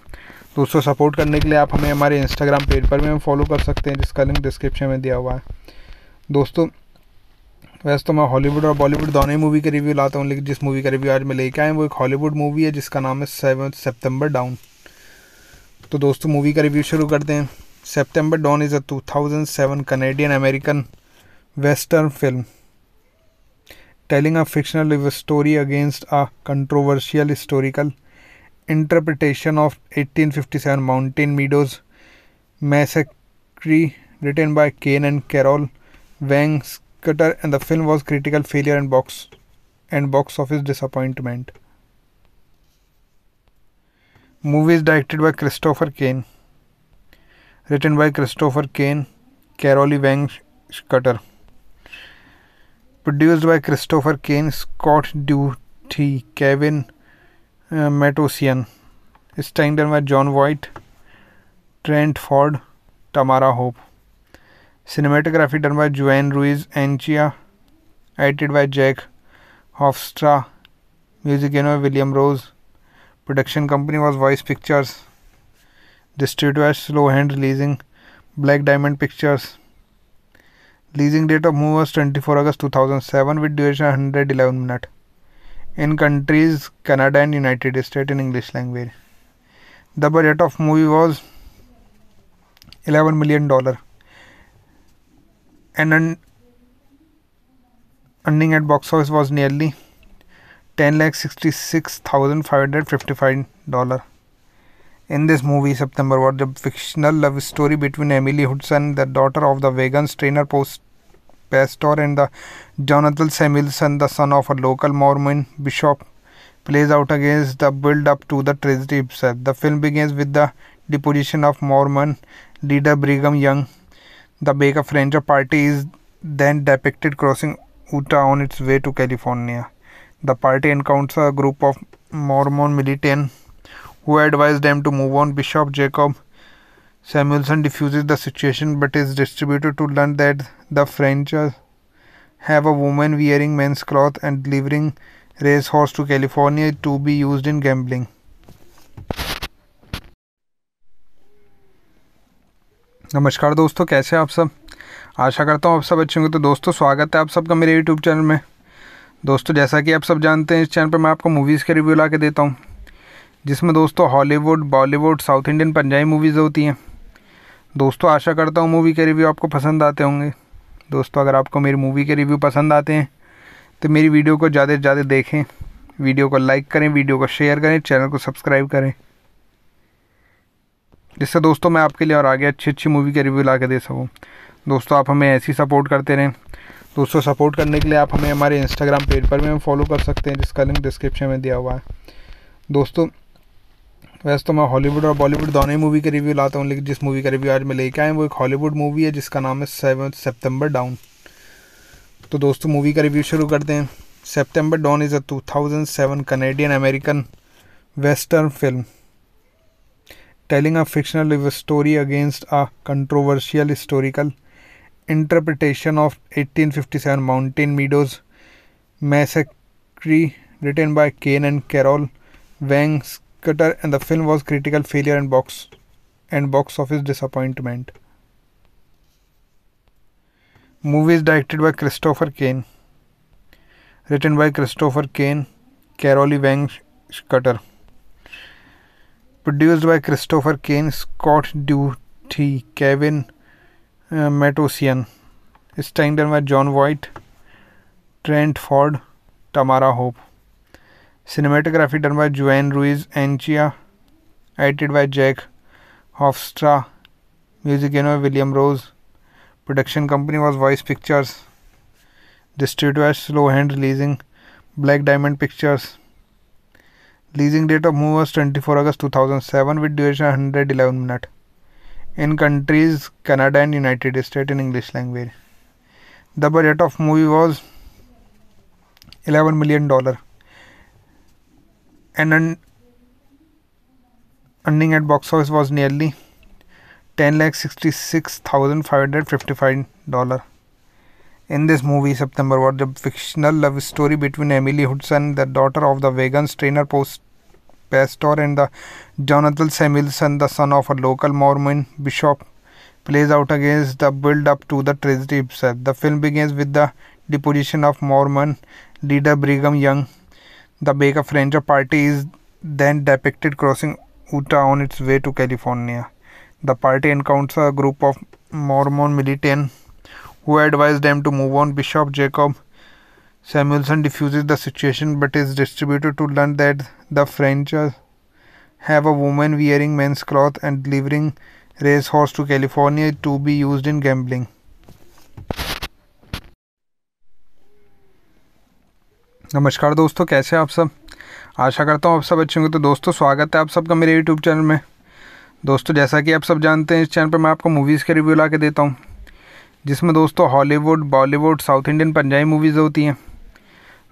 दोस्तों सपोर्ट करने के लिए आप हमें हमारे इंस्टाग्राम पेज पर भी हम फॉलो कर सकते हैं, जिसका लिंक डिस्क्रिप्शन में दिया हुआ है। दोस्तों वैसे तो मैं हॉलीवुड और बॉलीवुड दोनों ही मूवी का रिव्यू लाता हूँ, लेकिन जिस मूवी का रिव्यू आज मैं लेके आए वो एक हॉलीवुड मूवी है, जिसका नाम है सेवन सेप्टेम्बर डाउन तो दोस्तों मूवी का रिव्यू शुरू करते हैं। September Dawn is a two thousand seven Canadian American western film telling a fictional story against a controversial historical interpretation of eighteen fifty seven Mountain Meadows massacre written by Ken and Carol Wang Scudder and the film was critical failure and box and box office disappointment. Movie is directed by Christopher Cain. Written by Christopher Cain, Carol Whang Scudder. produced by Christopher Cain, Scott Duthie, Kevin uh, Matossian, starring by Jon Voight, Trent Ford, Tamara Hope. Cinematography done by Juan Ruiz Anchia, edited by Jack Hofstra, music by William Rose. Production company was Voice Pictures. Distributed by Slowhand Releasing, Black Diamond Pictures. Leasing date of movie was 24 August 2007 with duration 111 minutes. In countries Canada and United States in English language. The budget of movie was 11 million dollar. And un- earning at box office was nearly 10 lakh 66,555 dollar. In this movie, September was the fictional love story between Emily Hudson, the daughter of the vegan trainer post pastor, and the Jonathan Samuelson, the son of a local Mormon bishop, plays out against the build-up to the tragedy itself. The film begins with the deposition of Mormon leader Brigham Young. The Baker Ranger party is then depicted crossing Utah on its way to California. The party encounters a group of Mormon militants who advise them to move on. Bishop Jacob Samuelson diffuses the situation but is distributed to learn that the French have a woman wearing men's clothes and delivering racehorse to California to be used in gambling. नमस्कार दोस्तों, कैसे आप सब? आशा करता हूँ आप सब अच्छे होंगे। तो दोस्तों, स्वागत है आप सबका मेरे यूट्यूब चैनल में। दोस्तों, जैसा कि आप सब जानते हैं, इस चैनल पर मैं आपको मूवीज़ के रिव्यू ला के देता हूँ, जिसमें दोस्तों Hollywood Bollywood south Indian Punjabi movies होती हैं। दोस्तों, आशा करता हूँ मूवी के रिव्यू आपको पसंद आते होंगे। दोस्तों, अगर आपको मेरी मूवी के रिव्यू पसंद आते हैं तो मेरी वीडियो को ज़्यादा से ज़्यादा देखें। वीडियो को लाइक करें वीडियो को शेयर करें चैनल को सब्सक्राइब करें। जिससे दोस्तों मैं आपके लिए और आगे अच्छी अच्छी मूवी के रिव्यू ला के दे सकूँ। दोस्तों, आप हमें ऐसी सपोर्ट करते रहें। दोस्तों सपोर्ट करने के लिए आप हमें हमारे इंस्टाग्राम पेज पर भी फॉलो कर सकते हैं, जिसका लिंक डिस्क्रिप्शन में दिया हुआ है। दोस्तों, वैसे तो मैं हॉलीवुड और बॉलीवुड दोनों ही मूवी के रिव्यू लाता हूँ, लेकिन जिस मूवी का रिव्यू आज मैं लेके आया वो एक हॉलीवुड मूवी है, जिसका नाम है सेवन सेप्टेम्बर डाउन तो दोस्तों मूवी का रिव्यू शुरू करते हैं। September Dawn is a 2007 Canadian American western film telling a fictional story against a controversial historical interpretation of 1857 Mountain Meadows Massacre written by Cain and Carol Whang Cutter and the film was critical failure and box and box office disappointment. Movie is directed by Christopher Cain. Written by Christopher Cain, Carol Whang Cutter. Produced by Christopher Cain, Scott Duthie, Kevin uh, Matossian. Starring by Jon Voight, Trent Ford, Tamara Hope. cinematography done by Juan Ruiz Anchia. Edited by Jack Hofstra. Music by William Rose. Production company was Voice Pictures. Distributed by Slowhand releasing Black Diamond Pictures leasing date of movie was 24 August 2007 with duration 111 minutes in countries Canada and United States in English language. The budget of movie was 11 million dollar. And un- earning at box office was nearly 10 lakh 66,555 dollar in this movie september What, the fictional love story between emily hudson the daughter of the vegan trainer post pastor and the jonathan samuelson the son of a local mormon bishop plays out against the build up to the tragedy itself. The film begins with the deposition of Mormon leader Brigham Young. The Baker Ranger party is then depicted crossing Utah on its way to California. The party encounters a group of Mormon militants who advise them to move on. Bishop Jacob Samuelson diffuses the situation but is distributed to learn that the French have a woman wearing men's clothes and delivering horse to California to be use in gambling नमस्कार दोस्तों कैसे हैं आप सब आशा करता हूँ आप सब अच्छे होंगे तो दोस्तों स्वागत है आप सबका मेरे यूट्यूब चैनल में दोस्तों जैसा कि आप सब जानते हैं इस चैनल पर मैं आपको मूवीज़ के रिव्यू ला के देता हूँ जिसमें दोस्तों Hollywood, Bollywood, south Indian Punjabi movies होती हैं।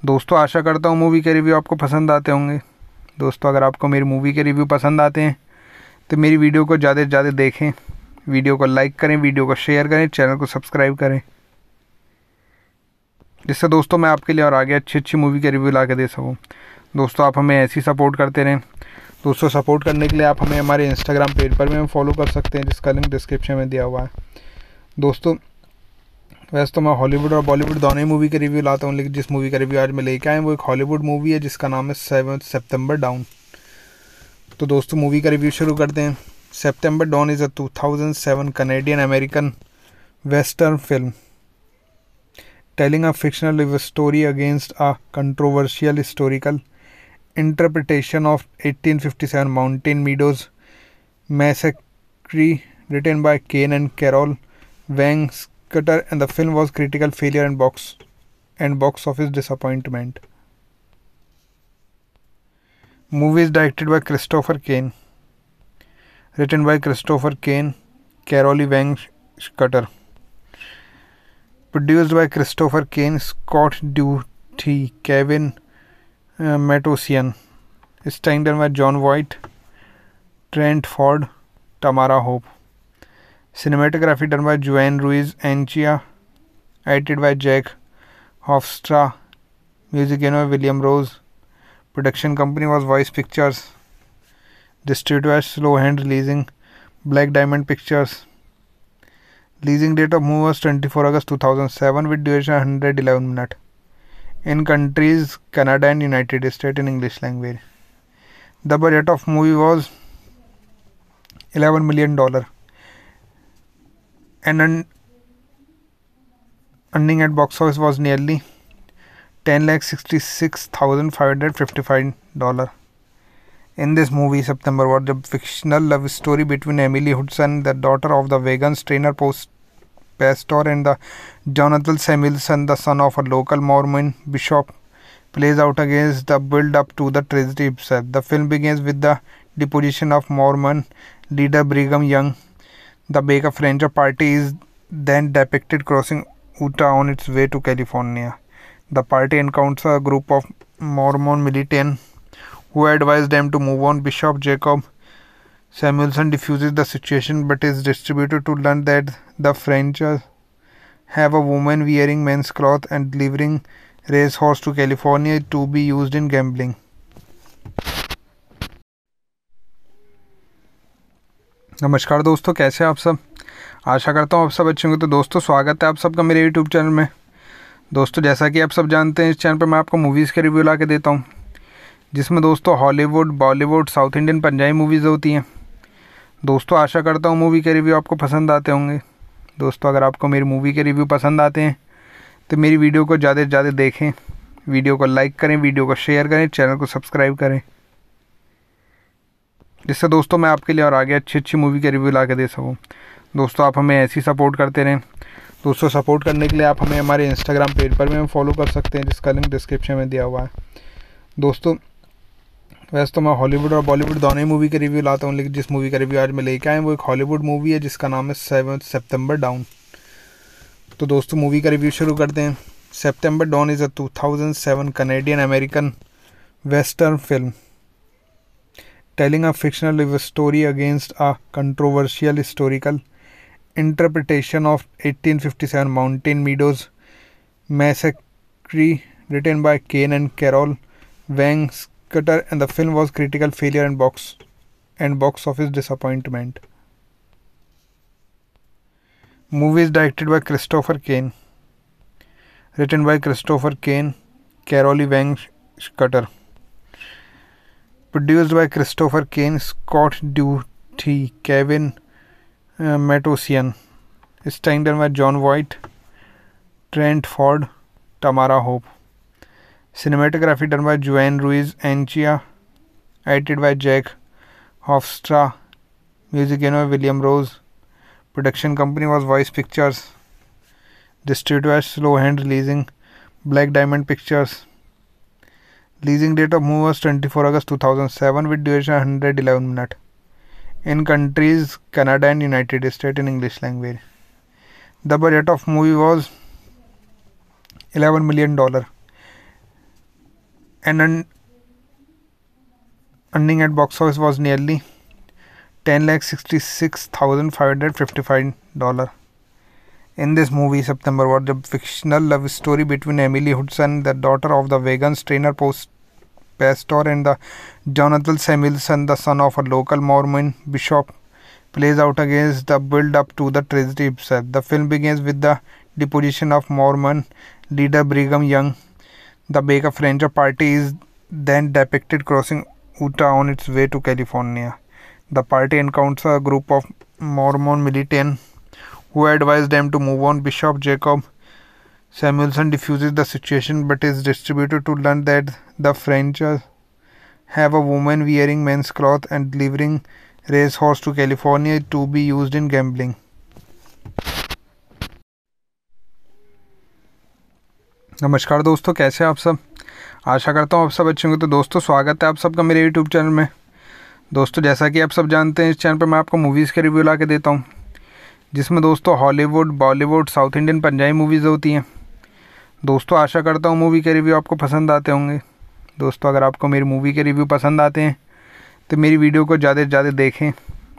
दोस्तों, आशा करता हूँ मूवी के रिव्यू आपको पसंद आते होंगे। दोस्तों, अगर आपको मेरी मूवी के रिव्यू पसंद आते हैं तो मेरी वीडियो को ज़्यादा से ज़्यादा देखें। वीडियो को लाइक करें वीडियो को शेयर करें चैनल को सब्सक्राइब करें। जिससे दोस्तों, मैं आपके लिए और आगे अच्छी अच्छी मूवी के रिव्यू ला के दे सकूँ। दोस्तों, आप हमें ऐसी सपोर्ट करते रहें। दोस्तों सपोर्ट करने के लिए आप हमें हमारे इंस्टाग्राम पेज पर भी फॉलो कर सकते हैं, जिसका लिंक डिस्क्रिप्शन में दिया हुआ है। दोस्तों वैसे तो मैं हॉलीवुड और बॉलीवुड दोनों ही मूवी के रिव्यू लाता हूँ, लेकिन जिस मूवी का रिव्यू आज मैं लेके आए वो एक हॉलीवुड मूवी है, जिसका नाम है सेवन सेप्टेम्बर डाउन तो दोस्तों मूवी का रिव्यू शुरू करते हैं। September Dawn is a 2007 Canadian American western film telling a fictional story against a controversial historical interpretation of 1857 Mountain Meadows massacre written by Ken and Carol Wang Scutter and the film was critical failure and box and box office disappointment. Movie is directed by Christopher Cain. Written by Christopher Cain, Carolee Whang Scutter. Produced by Christopher Cain, Scott Duthie, Kevin uh, Matossian. By Jon Voight, Trent Ford, Tamara Hope. Cinematography done by Juan Ruiz Anchia. Edited by Jack Hofstra. Music by William Rose. Production company was Voice Pictures. Distributed by Slowhand Releasing, Black Diamond Pictures. Leasing date of movie was 24 August 2007 with duration 111 minutes. In countries Canada and United States in English language. The budget of movie was 11 million dollar and earning at box office was nearly 10 lakh 66,555 dollar. In this movie, September was the fictional love story between Emily Hudson, the daughter of the vegan trainer post pastor, and the Jonathan Samuelson, the son of a local Mormon bishop, plays out against the build up to the tragedy itself. The film begins with the deposition of Mormon leader Brigham Young. The Baker Ranger party is then depicted crossing Utah on its way to California. The party encounters a group of Mormon militants who advise them to move on. Bishop Jacob Samuelson diffuses the situation but is distributed to learn that the French have a woman wearing men's clothes and delivering racehorse to California to be used in gambling. नमस्कार दोस्तों, कैसे आप सब? आशा करता हूँ आप सब अच्छे होंगे। तो दोस्तों, स्वागत है आप सबका मेरे यूट्यूब चैनल में। दोस्तों, जैसा कि आप सब जानते हैं, इस चैनल पर मैं आपको मूवीज़ के रिव्यू ला के देता हूँ, जिसमें दोस्तों Hollywood Bollywood south Indian Punjabi movies होती हैं। दोस्तों, आशा करता हूँ मूवी के रिव्यू आपको पसंद आते होंगे। दोस्तों, अगर आपको मेरी मूवी के रिव्यू पसंद आते हैं तो मेरी वीडियो को ज़्यादा से ज़्यादा देखें। वीडियो को लाइक करें वीडियो को शेयर करें चैनल को सब्सक्राइब करें। जिससे दोस्तों मैं आपके लिए और आगे अच्छी अच्छी मूवी के रिव्यू ला के दे सकूँ। दोस्तों, आप हमें ऐसी सपोर्ट करते रहें। दोस्तों सपोर्ट करने के लिए आप हमें हमारे इंस्टाग्राम पेज पर भी फॉलो कर सकते हैं, जिसका लिंक डिस्क्रिप्शन में दिया हुआ है। दोस्तों, वैसे तो मैं हॉलीवुड और बॉलीवुड दोनों ही मूवी के रिव्यू लाता हूँ, लेकिन जिस मूवी का रिव्यू आज मैं लेके आया वो एक हॉलीवुड मूवी है, जिसका नाम है सेवन सेप्टेम्बर डाउन तो दोस्तों मूवी का रिव्यू शुरू करते हैं। September Dawn is a 2007 Canadian American western film telling a fictional story against a controversial historical interpretation of 1857 Mountain Meadows Massacre written by Cain and Carol Whang Cutter and the film was critical failure and box and box office disappointment. Movie is directed by Christopher Cain. Written by Christopher Cain, Carol Whang Cutter. Produced by Christopher Cain, Scott Duthie, Kevin uh, Matossian. Starring by Jon Voight, Trent Ford, Tamara Hope. Cinematography done by Juan Ruiz Anchia. Edited by Jack Hofstra. Music by William Rose. Production company was Voice Pictures. Distributed by Slowhand Releasing. Black Diamond Pictures. Leasing date of movie was 24 August 2007 with duration 111 minutes. In countries Canada and United States in English language. The budget of movie was 11 million dollar. And un- earning at box office was nearly 10 lakh 66,555 dollar. In this movie, September was the fictional love story between Emily Hudson, the daughter of the Vegans trainer post pastor, and the Jonathan Samuelson, the son of a local Mormon bishop, plays out against the build up to the tragedy itself. The film begins with the deposition of Mormon leader Brigham Young. The Baker Ranger party is then depicted crossing Utah on its way to California. The party encounters a group of Mormon militants who advise them to move on. Bishop Jacob Samuelson diffuses the situation but is distributed to learn that the French have a woman wearing men's clothes and delivering racehorse to California to be used in gambling. नमस्कार दोस्तों कैसे हैं आप सब आशा करता हूँ आप सब अच्छे होंगे तो दोस्तों स्वागत है आप सबका मेरे यूट्यूब चैनल में दोस्तों जैसा कि आप सब जानते हैं इस चैनल पर मैं आपको मूवीज़ के रिव्यू ला के देता हूँ जिसमें दोस्तों Hollywood, Bollywood, south Indian Punjabi movies होती हैं। दोस्तों, आशा करता हूँ मूवी के रिव्यू आपको पसंद आते होंगे। दोस्तों, अगर आपको मेरी मूवी के रिव्यू पसंद आते हैं तो मेरी वीडियो को ज़्यादा से ज़्यादा देखें।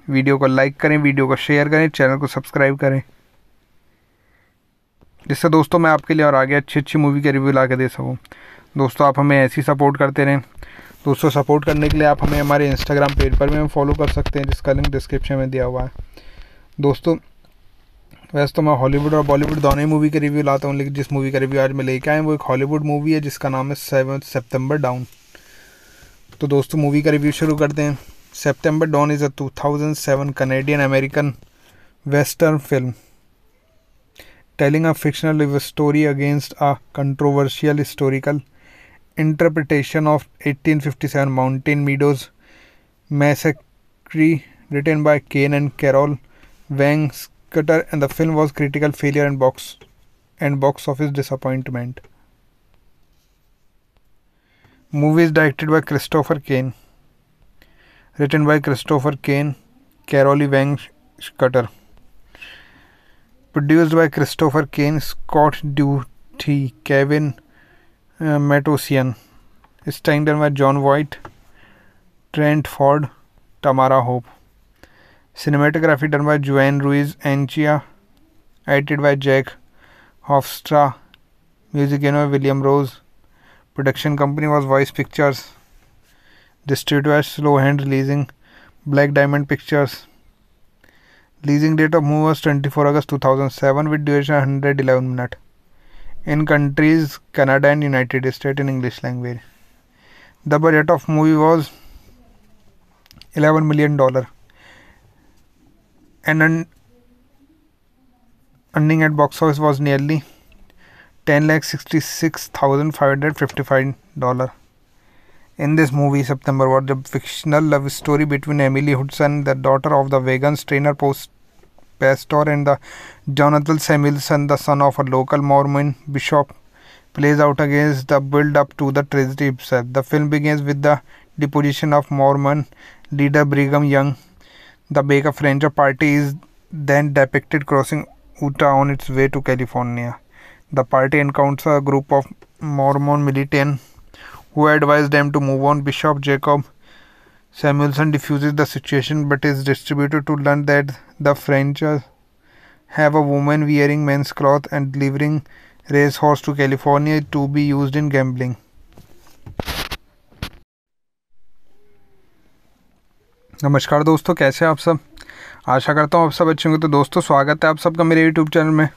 वीडियो को लाइक करें वीडियो को शेयर करें चैनल को सब्सक्राइब करें। जिससे दोस्तों, मैं आपके लिए और आगे अच्छी अच्छी मूवी के रिव्यू ला के दे सकूँ। दोस्तों, आप हमें ऐसी सपोर्ट करते रहें। दोस्तों सपोर्ट करने के लिए आप हमें हमारे इंस्टाग्राम पेज पर भी फॉलो कर सकते हैं, जिसका लिंक डिस्क्रिप्शन में दिया हुआ है। दोस्तों वैसे तो मैं हॉलीवुड और बॉलीवुड दोनों ही मूवी के रिव्यू लाता हूँ, लेकिन जिस मूवी का रिव्यू आज मैं लेके आए वो एक हॉलीवुड मूवी है, जिसका नाम है सेवन सेप्टेम्बर डाउन तो दोस्तों मूवी का रिव्यू शुरू करते हैं। September Dawn is a two thousand seven Canadian American western film telling a fictional story against a controversial historical interpretation of eighteen fifty seven Mountain Meadows massacre written by Ken and Carol Wang Cutter and the film was critical failure and box and box office disappointment. Movie is directed by Christopher Cain. Written by Christopher Cain, Carol Whang Cutter. Produced by Christopher Cain, Scott Duthie, Kevin uh, Matossian. By Jon Voight, Trent Ford, Tamara Hope. Cinematography done by Juan Ruiz Anchia. Edited by Jack Hofstra. Music by William Rose. Production company was Voice Pictures. Distributed by Slowhand Releasing. Black Diamond Pictures. Leasing date of movie was 24 August 2007 with duration 111 minutes. In countries Canada and United States in English language. The budget of movie was 11 million dollar. And earning at box office was nearly 10 lakh 66,555 dollar. In this movie, September was the fictional love story between Emily Hudson, the daughter of the vegan trainer post pastor, and the Jonathan Samuelson, the son of a local Mormon bishop, plays out against the build up to the tragedy itself. The film begins with the deposition of Mormon leader Brigham Young. The Baker Ranger party is then depicted crossing Utah on its way to California. The party encounters a group of Mormon militants who advise them to move on. Bishop Jacob Samuelson diffuses the situation but is distributed to learn that the French have a woman wearing men's clothes and delivering racehorse to California to be used in gambling. नमस्कार दोस्तों, कैसे आप सब? आशा करता हूँ आप सब अच्छे होंगे। तो दोस्तों, स्वागत है आप सबका मेरे यूट्यूब चैनल में।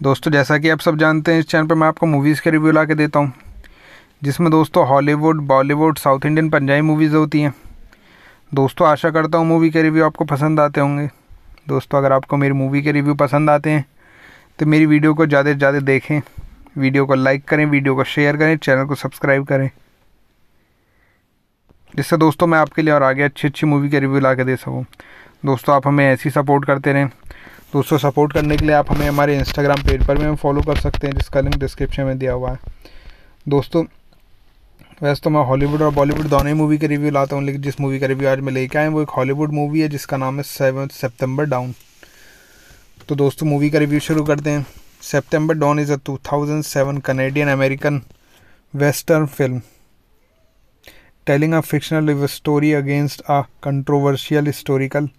दोस्तों, जैसा कि आप सब जानते हैं, इस चैनल पर मैं आपको मूवीज़ के रिव्यू ला के देता हूँ, जिसमें दोस्तों Hollywood Bollywood south Indian Punjabi movies होती हैं। दोस्तों, आशा करता हूँ मूवी के रिव्यू आपको पसंद आते होंगे। दोस्तों, अगर आपको मेरी मूवी के रिव्यू पसंद आते हैं तो मेरी वीडियो को ज़्यादा से ज़्यादा देखें। वीडियो को लाइक करें वीडियो को शेयर करें चैनल को सब्सक्राइब करें। जिससे दोस्तों मैं आपके लिए और आगे अच्छी अच्छी मूवी के रिव्यू ला के दे सकूँ। दोस्तों, आप हमें ऐसी सपोर्ट करते रहें। दोस्तों सपोर्ट करने के लिए आप हमें हमारे इंस्टाग्राम पेज पर भी फॉलो कर सकते हैं, जिसका लिंक डिस्क्रिप्शन में दिया हुआ है। दोस्तों, वैसे तो मैं हॉलीवुड और बॉलीवुड दोनों ही मूवी के रिव्यू लाता हूँ, लेकिन जिस मूवी का रिव्यू आज मैं लेके आया वो एक हॉलीवुड मूवी है, जिसका नाम है सेवन सेप्टेम्बर डाउन तो दोस्तों मूवी का रिव्यू शुरू करते हैं। September Dawn is a 2007 Canadian American western film telling a fictional story against a controversial historical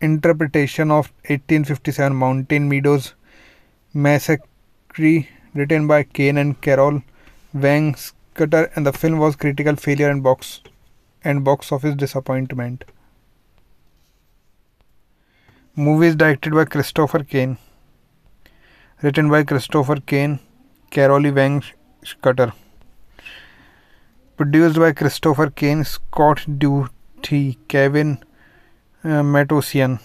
interpretation of 1857 Mountain Meadows Massacre written by Cain and Carol Whang Scudder and the film was critical failure and box and box office disappointment. Movie is directed by Christopher Cain. Written by Christopher Cain, Carolee Whang Scudder. Produced by Christopher Cain, Scott Duthie, Kevin uh, Matossian.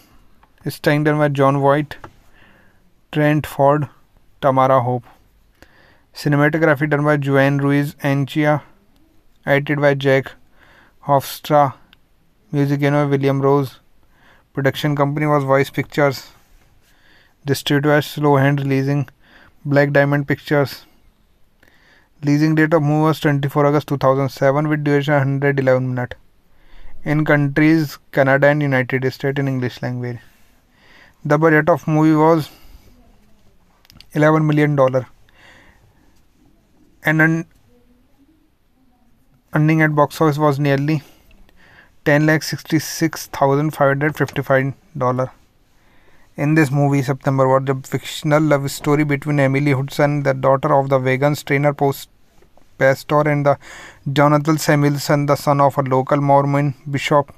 Starring by Jon Voight, Trent Ford, Tamara Hope. Cinematography done by Juan Ruiz Anchia. Edited by Jack Hofstra. Music by William Rose. Production company was Voice Pictures. Distributed by Slowhand Releasing, Black Diamond Pictures. Leasing date of movie was 24 August 2007 with duration 111 minutes. In countries Canada and United States in English language. The budget of movie was 11 million dollar. And earning at box office was nearly 10 lakh 66,555 dollar. In this movie, September was the fictional love story between Emily Hudson, the daughter of the vegan trainer post pastor, and the Jonathan Samuelson, the son of a local Mormon bishop,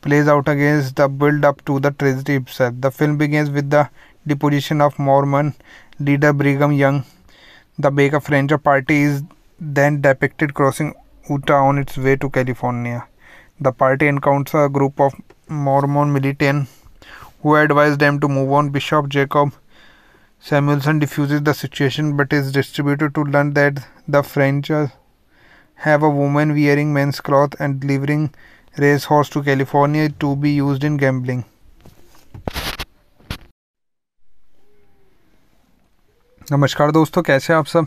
plays out against the build up to the tragedy itself. The film begins with the deposition of Mormon leader Brigham Young. The Baker Ranger party is then depicted crossing Utah on its way to California. The party encounters a group of Mormon militants who advise them to move on. Bishop Jacob Samuelson diffuses the situation but is distributed to learn that the French have a woman wearing men's clothes and delivering racehorse to California to be used in gambling. नमस्कार दोस्तों कैसे हैं आप सब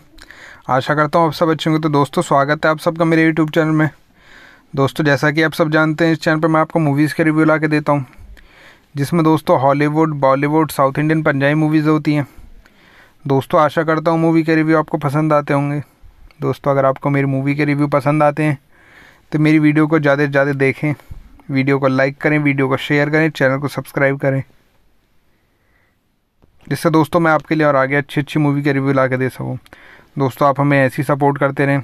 आशा करता हूँ आप सब अच्छे होंगे तो दोस्तों स्वागत है आप सबका मेरे यूट्यूब चैनल में दोस्तों जैसा कि आप सब जानते हैं इस चैनल पर मैं आपको मूवीज़ के रिव्यू ला के देता हूँ जिसमें दोस्तों Hollywood, Bollywood, south Indian Punjabi movies होती हैं। दोस्तों, आशा करता हूँ मूवी के रिव्यू आपको पसंद आते होंगे। दोस्तों, अगर आपको मेरी मूवी के रिव्यू पसंद आते हैं तो मेरी वीडियो को ज़्यादा से ज़्यादा देखें। वीडियो को लाइक करें वीडियो को शेयर करें चैनल को सब्सक्राइब करें। जिससे दोस्तों, मैं आपके लिए और आगे अच्छी अच्छी मूवी के रिव्यू ला के दे सकूँ। दोस्तों, आप हमें ऐसी सपोर्ट करते रहें।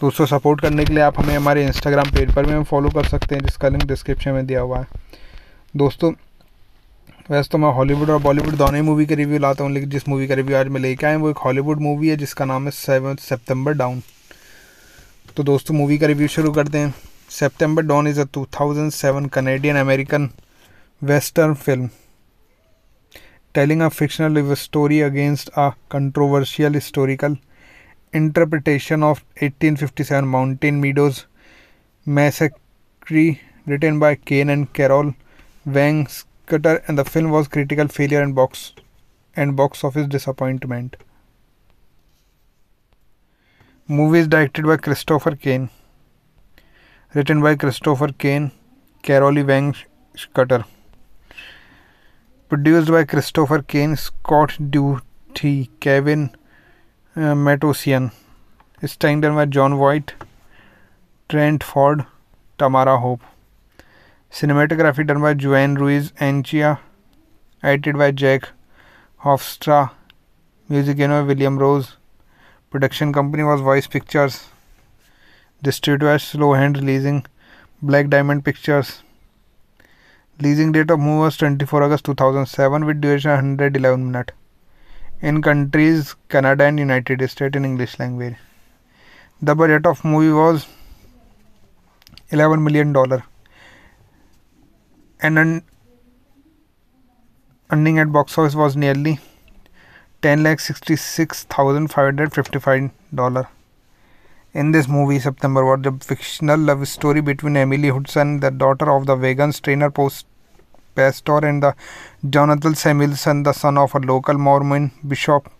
दोस्तों सपोर्ट करने के लिए आप हमें हमारे इंस्टाग्राम पेज पर भी फॉलो कर सकते हैं, जिसका लिंक डिस्क्रिप्शन में दिया हुआ है। दोस्तों वैसे तो मैं हॉलीवुड और बॉलीवुड दोनों ही मूवी के रिव्यू लाता हूँ लेकिन जिस मूवी का रिव्यू आज मैं लेके आया वो एक हॉलीवुड मूवी है जिसका नाम है सेवन सेप्टेम्बर डाउन तो दोस्तों मूवी का रिव्यू शुरू करते हैं। September Dawn is a 2007 Canadian American western film telling a fictional story against a controversial historical interpretation of 1857 Mountain Meadows Massacre, written by Ken and Carol Wang Scutter, and the film was critical failure and box and box office disappointment. Movie is directed by Christopher Cain, written by Christopher Cain, Carol Whang Scutter. Produced by Christopher Cain, Scott Duthie, Kevin uh, Matossian. Starring by Jon Voight, Trent Ford, Tamara Hope. Cinematography done by Juan Ruiz Anchia. Edited by Jack Hofstra. Music by William Rose. Production company was Voice Pictures. Distributed by Slowhand Releasing. Black Diamond Pictures. Leasing date of movie was 24 August 2007 with duration 111 minutes. In countries Canada and United States in English language. The budget of movie was 11 million dollar and earning at box office was nearly 10 lakh 66,555 dollar. In this movie, September was the fictional love story between Emily Hudson, the daughter of the vegan trainer post pastor, and the Jonathan Samuelson, the son of a local Mormon bishop,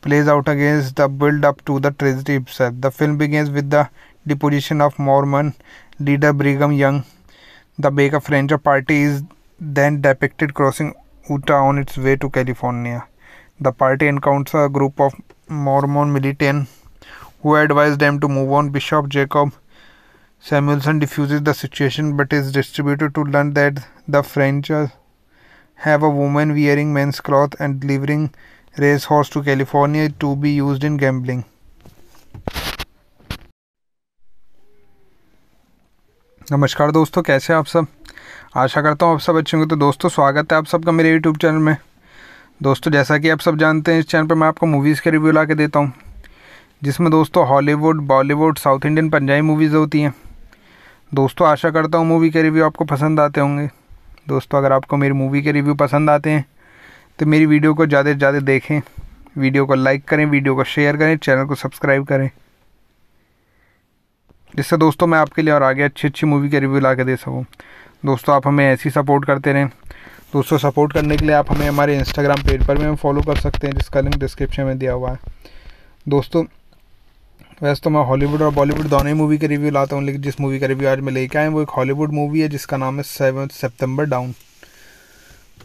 plays out against the build up to the tragedy itself. The film begins with the deposition of Mormon leader Brigham Young. The Baker Ranger party is then depicted crossing Utah on its way to California. The party encounters a group of Mormon militants who advise them to move on. Bishop Jacob Samuelson diffuses the situation but is distributed to learn that the French have a woman wearing men's clothes and delivering racehorse to California to be used in gambling. नमस्कार दोस्तों, कैसे आप सब? आशा करता हूँ आप सब अच्छे होंगे। तो दोस्तों, स्वागत है आप सबका मेरे यूट्यूब चैनल में। दोस्तों, जैसा कि आप सब जानते हैं, इस चैनल पर मैं आपको मूवीज़ के रिव्यू ला के देता हूँ, जिसमें दोस्तों Hollywood Bollywood south Indian Punjabi movies होती हैं। दोस्तों, आशा करता हूँ मूवी के रिव्यू आपको पसंद आते होंगे। दोस्तों, अगर आपको मेरी मूवी के रिव्यू पसंद आते हैं तो मेरी वीडियो को ज़्यादा से ज़्यादा देखें। वीडियो को लाइक करें वीडियो को शेयर करें चैनल को सब्सक्राइब करें। जिससे दोस्तों मैं आपके लिए और आगे अच्छी अच्छी मूवी के रिव्यू ला के दे सकूँ। दोस्तों, आप हमें ऐसी सपोर्ट करते रहें। दोस्तों सपोर्ट करने के लिए आप हमें हमारे इंस्टाग्राम पेज पर भी हम फॉलो कर सकते हैं, जिसका लिंक डिस्क्रिप्शन में दिया हुआ है। दोस्तों, वैसे तो मैं हॉलीवुड और बॉलीवुड दोनों ही मूवी के रिव्यू लाता हूँ, लेकिन जिस मूवी का रिव्यू आज मैं लेके आया वो एक हॉलीवुड मूवी है, जिसका नाम है सेवन सेप्टेम्बर डाउन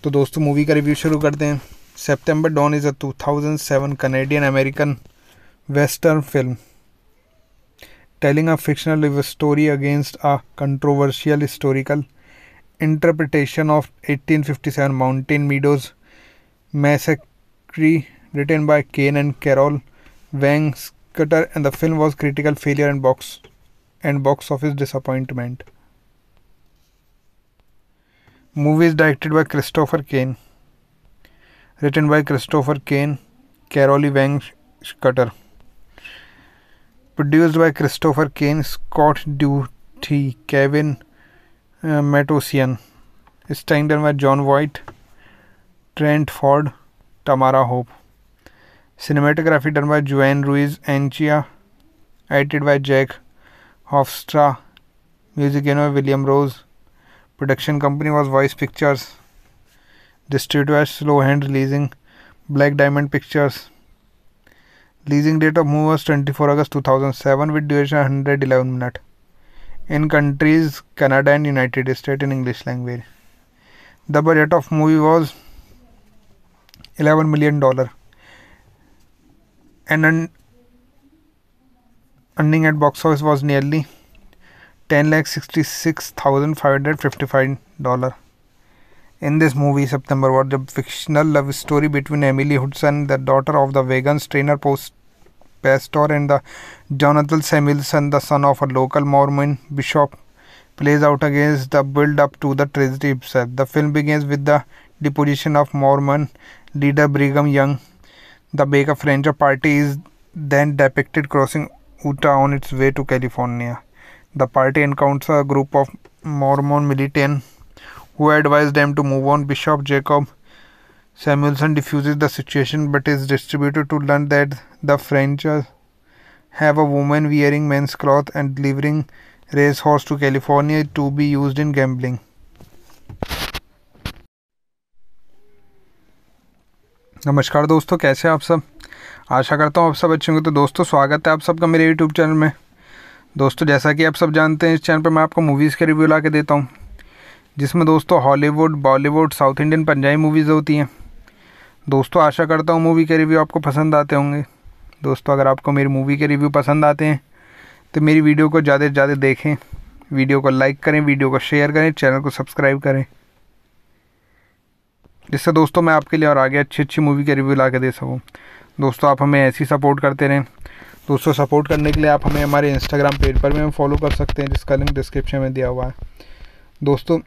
तो दोस्तों मूवी का रिव्यू शुरू करते हैं। September Dawn is a 2007 Canadian American western film telling a fictional story against a controversial historical interpretation of 1857 Mountain Meadows Massacre written by Cain and Carol Whang Scudder and the film was critical failure and box and box office disappointment. Movie is directed by Christopher Cain. Written by Christopher Cain, Carol Whang Scudder produced by Christopher Cain, Scott Duthie, Kevin uh, Matossian, starring by Jon Voight, Trent Ford, Tamara Hope. Cinematography done by Juan Ruiz Anchia, edited by Jack Hofstra, music by William Rose. Production company was Voice Pictures. Distributed by Slowhand Releasing, Black Diamond Pictures. Leasing date of movie was 24 August 2007 with duration 111 minutes. In countries Canada and United States in English language. The budget of movie was 11 million dollar and earning at box office was nearly 10 lakh 66,555 dollar. In this movie, September was the fictional love story between Emily Hudson, the daughter of the vegan trainer post pastor, and the Jonathan Samuelson, the son of a local Mormon bishop, plays out against the build up to the tragedy itself. The film begins with the deposition of Mormon leader Brigham Young the Baker Ranger party is then depicted crossing Utah on its way to California. The party encounters a group of Mormon militants who advise them to move on. Bishop Jacob Samuelson diffuses the situation but is distributed to learn that the French have a woman wearing men's clothes and delivering racehorse to California to be used in gambling. नमस्कार दोस्तों कैसे हैं आप सब आशा करता हूँ आप सब अच्छे होंगे तो दोस्तों स्वागत है आप सबका मेरे यूट्यूब चैनल में दोस्तों जैसा कि आप सब जानते हैं इस चैनल पर मैं आपको मूवीज़ के रिव्यू ला के देता हूँ जिसमें दोस्तों Hollywood, Bollywood, south Indian Punjabi movies होती हैं। दोस्तों, आशा करता हूँ मूवी के रिव्यू आपको पसंद आते होंगे। दोस्तों, अगर आपको मेरी मूवी के रिव्यू पसंद आते हैं तो मेरी वीडियो को ज़्यादा से ज़्यादा देखें। वीडियो को लाइक करें वीडियो को शेयर करें चैनल को सब्सक्राइब करें। जिससे दोस्तों, मैं आपके लिए और आगे अच्छी अच्छी मूवी के रिव्यू ला के दे सकूँ। दोस्तों, आप हमें ऐसी सपोर्ट करते रहें। दोस्तों सपोर्ट करने के लिए आप हमें हमारे इंस्टाग्राम पेज पर भी फॉलो कर सकते हैं, जिसका लिंक डिस्क्रिप्शन में दिया हुआ है। दोस्तों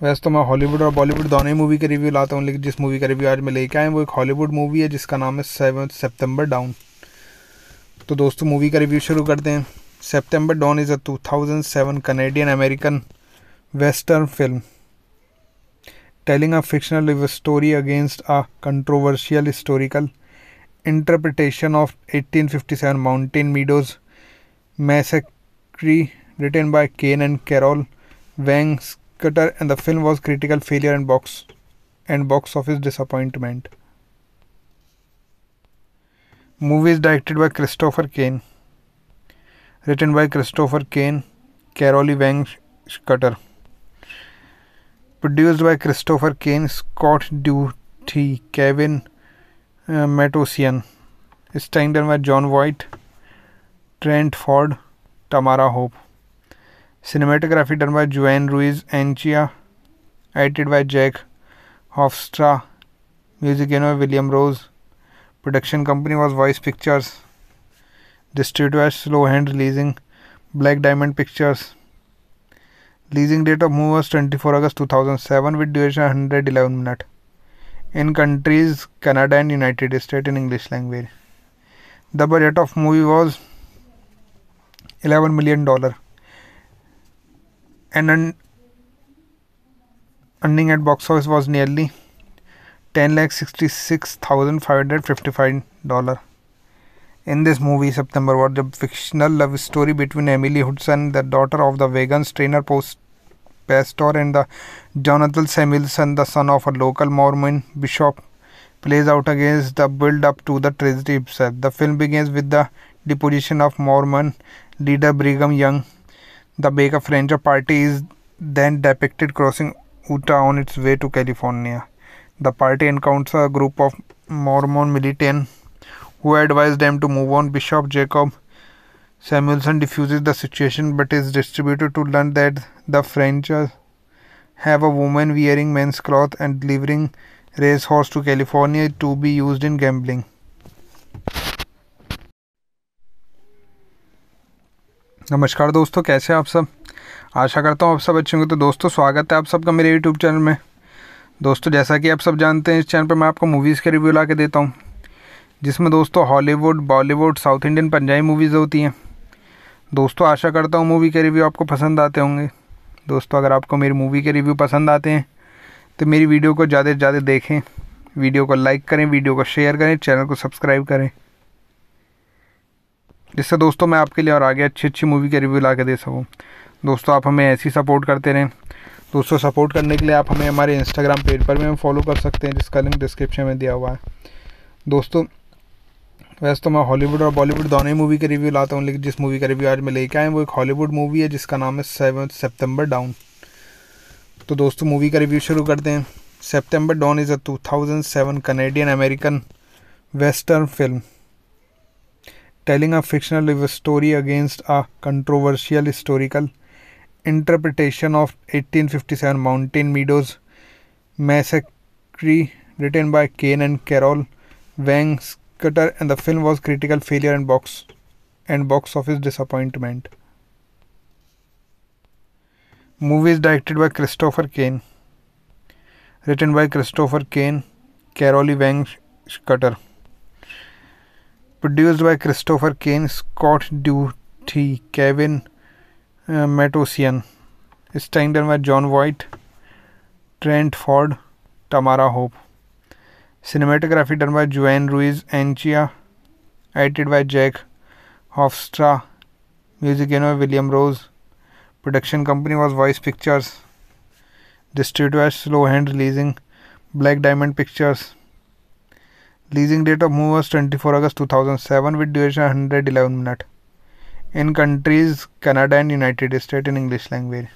वैसे तो मैं हॉलीवुड और बॉलीवुड दोनों ही मूवी का रिव्यू लाता हूँ, लेकिन जिस मूवी का रिव्यू आज मैं लेके आए वो एक हॉलीवुड मूवी है, जिसका नाम है सेवन सेप्टेम्बर डाउन तो दोस्तों मूवी का रिव्यू शुरू करते हैं। September Dawn is a two thousand seven Canadian American western film telling a fictional story against a controversial historical interpretation of eighteen fifty seven Mountain Meadows massacre written by Ken and Carol Wang Scudder and the film was critical failure and box and box office disappointment. Movie is directed by Christopher Cain. Written by Christopher Cain, Carol Whang Scudder. produced by Christopher Cain, Scott Duthie, Kevin uh, Matossian, starring by Jon Voight, Trent Ford, Tamara Hope. Cinematography done by Juan Ruiz Anchia, edited by Jack Hofstra, music by William Rose. Production company was Voice Pictures. Distributed by Slowhand Releasing, Black Diamond Pictures. Leasing date of movie was 24 August 2007 with duration 111 minutes. In countries Canada and United States in English language. The budget of movie was 11 million dollar. And un- earning at box office was nearly 10 lakh 66,555 dollar. In this movie, September was the fictional love story between Emily Hudson, the daughter of the vegan trainer post pastor, and the Jonathan Samuelson, the son of a local Mormon bishop, plays out against the build-up to the tragedy itself. The film begins with the deposition of Mormon leader Brigham Young. The Baker Ranger party is then depicted crossing Utah on its way to California. The party encounters a group of Mormon militants who advise them to move on. Bishop Jacob Samuelson diffuses the situation but is distributed to learn that the French have a woman wearing men's clothes and delivering racehorse to California to be used in gambling. नमस्कार दोस्तों, कैसे आप सब? आशा करता हूँ आप सब अच्छे होंगे। तो दोस्तों, स्वागत है आप सबका मेरे यूट्यूब चैनल में। दोस्तों, जैसा कि आप सब जानते हैं, इस चैनल पर मैं आपको मूवीज़ के रिव्यू ला के देता हूँ, जिसमें दोस्तों Hollywood Bollywood south Indian Punjabi movies होती हैं। दोस्तों, आशा करता हूँ मूवी के रिव्यू आपको पसंद आते होंगे। दोस्तों, अगर आपको मेरी मूवी के रिव्यू पसंद आते हैं तो मेरी वीडियो को ज़्यादा से ज़्यादा देखें। वीडियो को लाइक करें वीडियो को शेयर करें चैनल को सब्सक्राइब करें। जिससे दोस्तों मैं आपके लिए और आगे अच्छी अच्छी मूवी के रिव्यू ला के दे सकूँ। दोस्तों, आप हमें ऐसी सपोर्ट करते रहें। दोस्तों सपोर्ट करने के लिए आप हमें हमारे इंस्टाग्राम पेज पर भी फॉलो कर सकते हैं, जिसका लिंक डिस्क्रिप्शन में दिया हुआ है। दोस्तों, वैसे तो मैं हॉलीवुड और बॉलीवुड दोनों ही मूवी के रिव्यू लाता हूँ, लेकिन जिस मूवी का रिव्यू आज मैं लेके आया वो एक हॉलीवुड मूवी है, जिसका नाम है सेवन सेप्टेम्बर डाउन तो दोस्तों मूवी का रिव्यू शुरू करते हैं। September Dawn is a 2007 Canadian American western film telling a fictional story against a controversial historical interpretation of 1857 Mountain Meadows Massacre written by Cain and Carol Whang Schutter and the film was critical failure and box and box office disappointment. Movie is directed by Christopher Cain. Written by Christopher Cain, Carol Whang Schutter. Produced by Christopher Cain, Scott Duthie, Kevin uh, Matossian. Starring by Jon Voight, Trent Ford, Tamara Hope. cinematography done by Juan Ruiz Anchia. Edited by Jack Hofstra. Music you know William Rose. Production company was Voice Pictures. Distributed by Slowhand releasing Black Diamond Pictures leasing date of movie was 24 August 2007 with duration 111 minutes in countries Canada and United States in English language.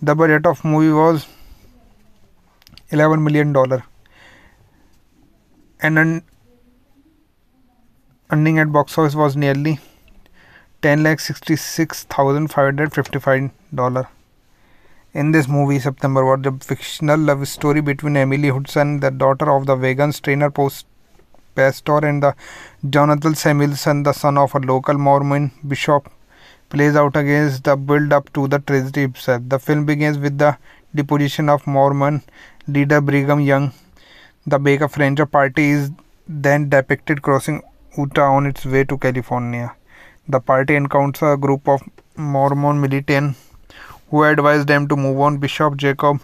The budget of movie was 11 million dollar. And un- earning at box office was nearly 10 lakh 66,555 dollar in this movie september was the fictional love story between emily hudson the daughter of the vegan trainer post pastor and the jonathan samuelson the son of a local mormon bishop plays out against the build up to the tragedy itself. The film begins with the deposition of Mormon leader Brigham Young. The Baker Ranger party is then depicted crossing Utah on its way to California. The party encounters a group of Mormon militants who advise them to move on. Bishop Jacob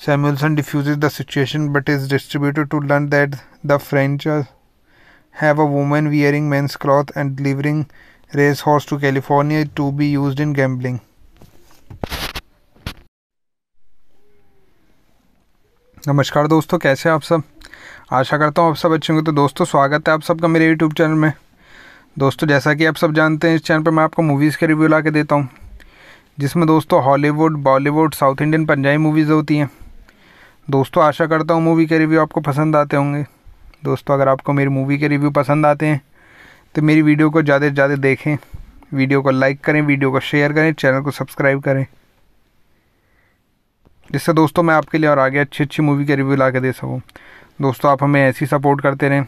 Samuelson diffuses the situation but is distributed to learn that the French have a woman wearing men's clothes and delivering horse to California to be use in gambling नमस्कार दोस्तों कैसे हैं आप सब आशा करता हूँ आप सब अच्छे होंगे तो दोस्तों स्वागत है आप सबका मेरे यूट्यूब चैनल में दोस्तों जैसा कि आप सब जानते हैं इस चैनल पर मैं आपको मूवीज़ के रिव्यू ला के देता हूँ जिसमें दोस्तों Hollywood, Bollywood, south Indian Punjabi movies होती हैं। दोस्तों, आशा करता हूँ मूवी के रिव्यू आपको पसंद आते होंगे। दोस्तों, अगर आपको मेरी मूवी के रिव्यू पसंद आते हैं तो मेरी वीडियो को ज़्यादा से ज़्यादा देखें। वीडियो को लाइक करें वीडियो को शेयर करें चैनल को सब्सक्राइब करें। जिससे दोस्तों, मैं आपके लिए और आगे अच्छी अच्छी मूवी के रिव्यू ला के दे सकूँ। दोस्तों, आप हमें ऐसी सपोर्ट करते रहें।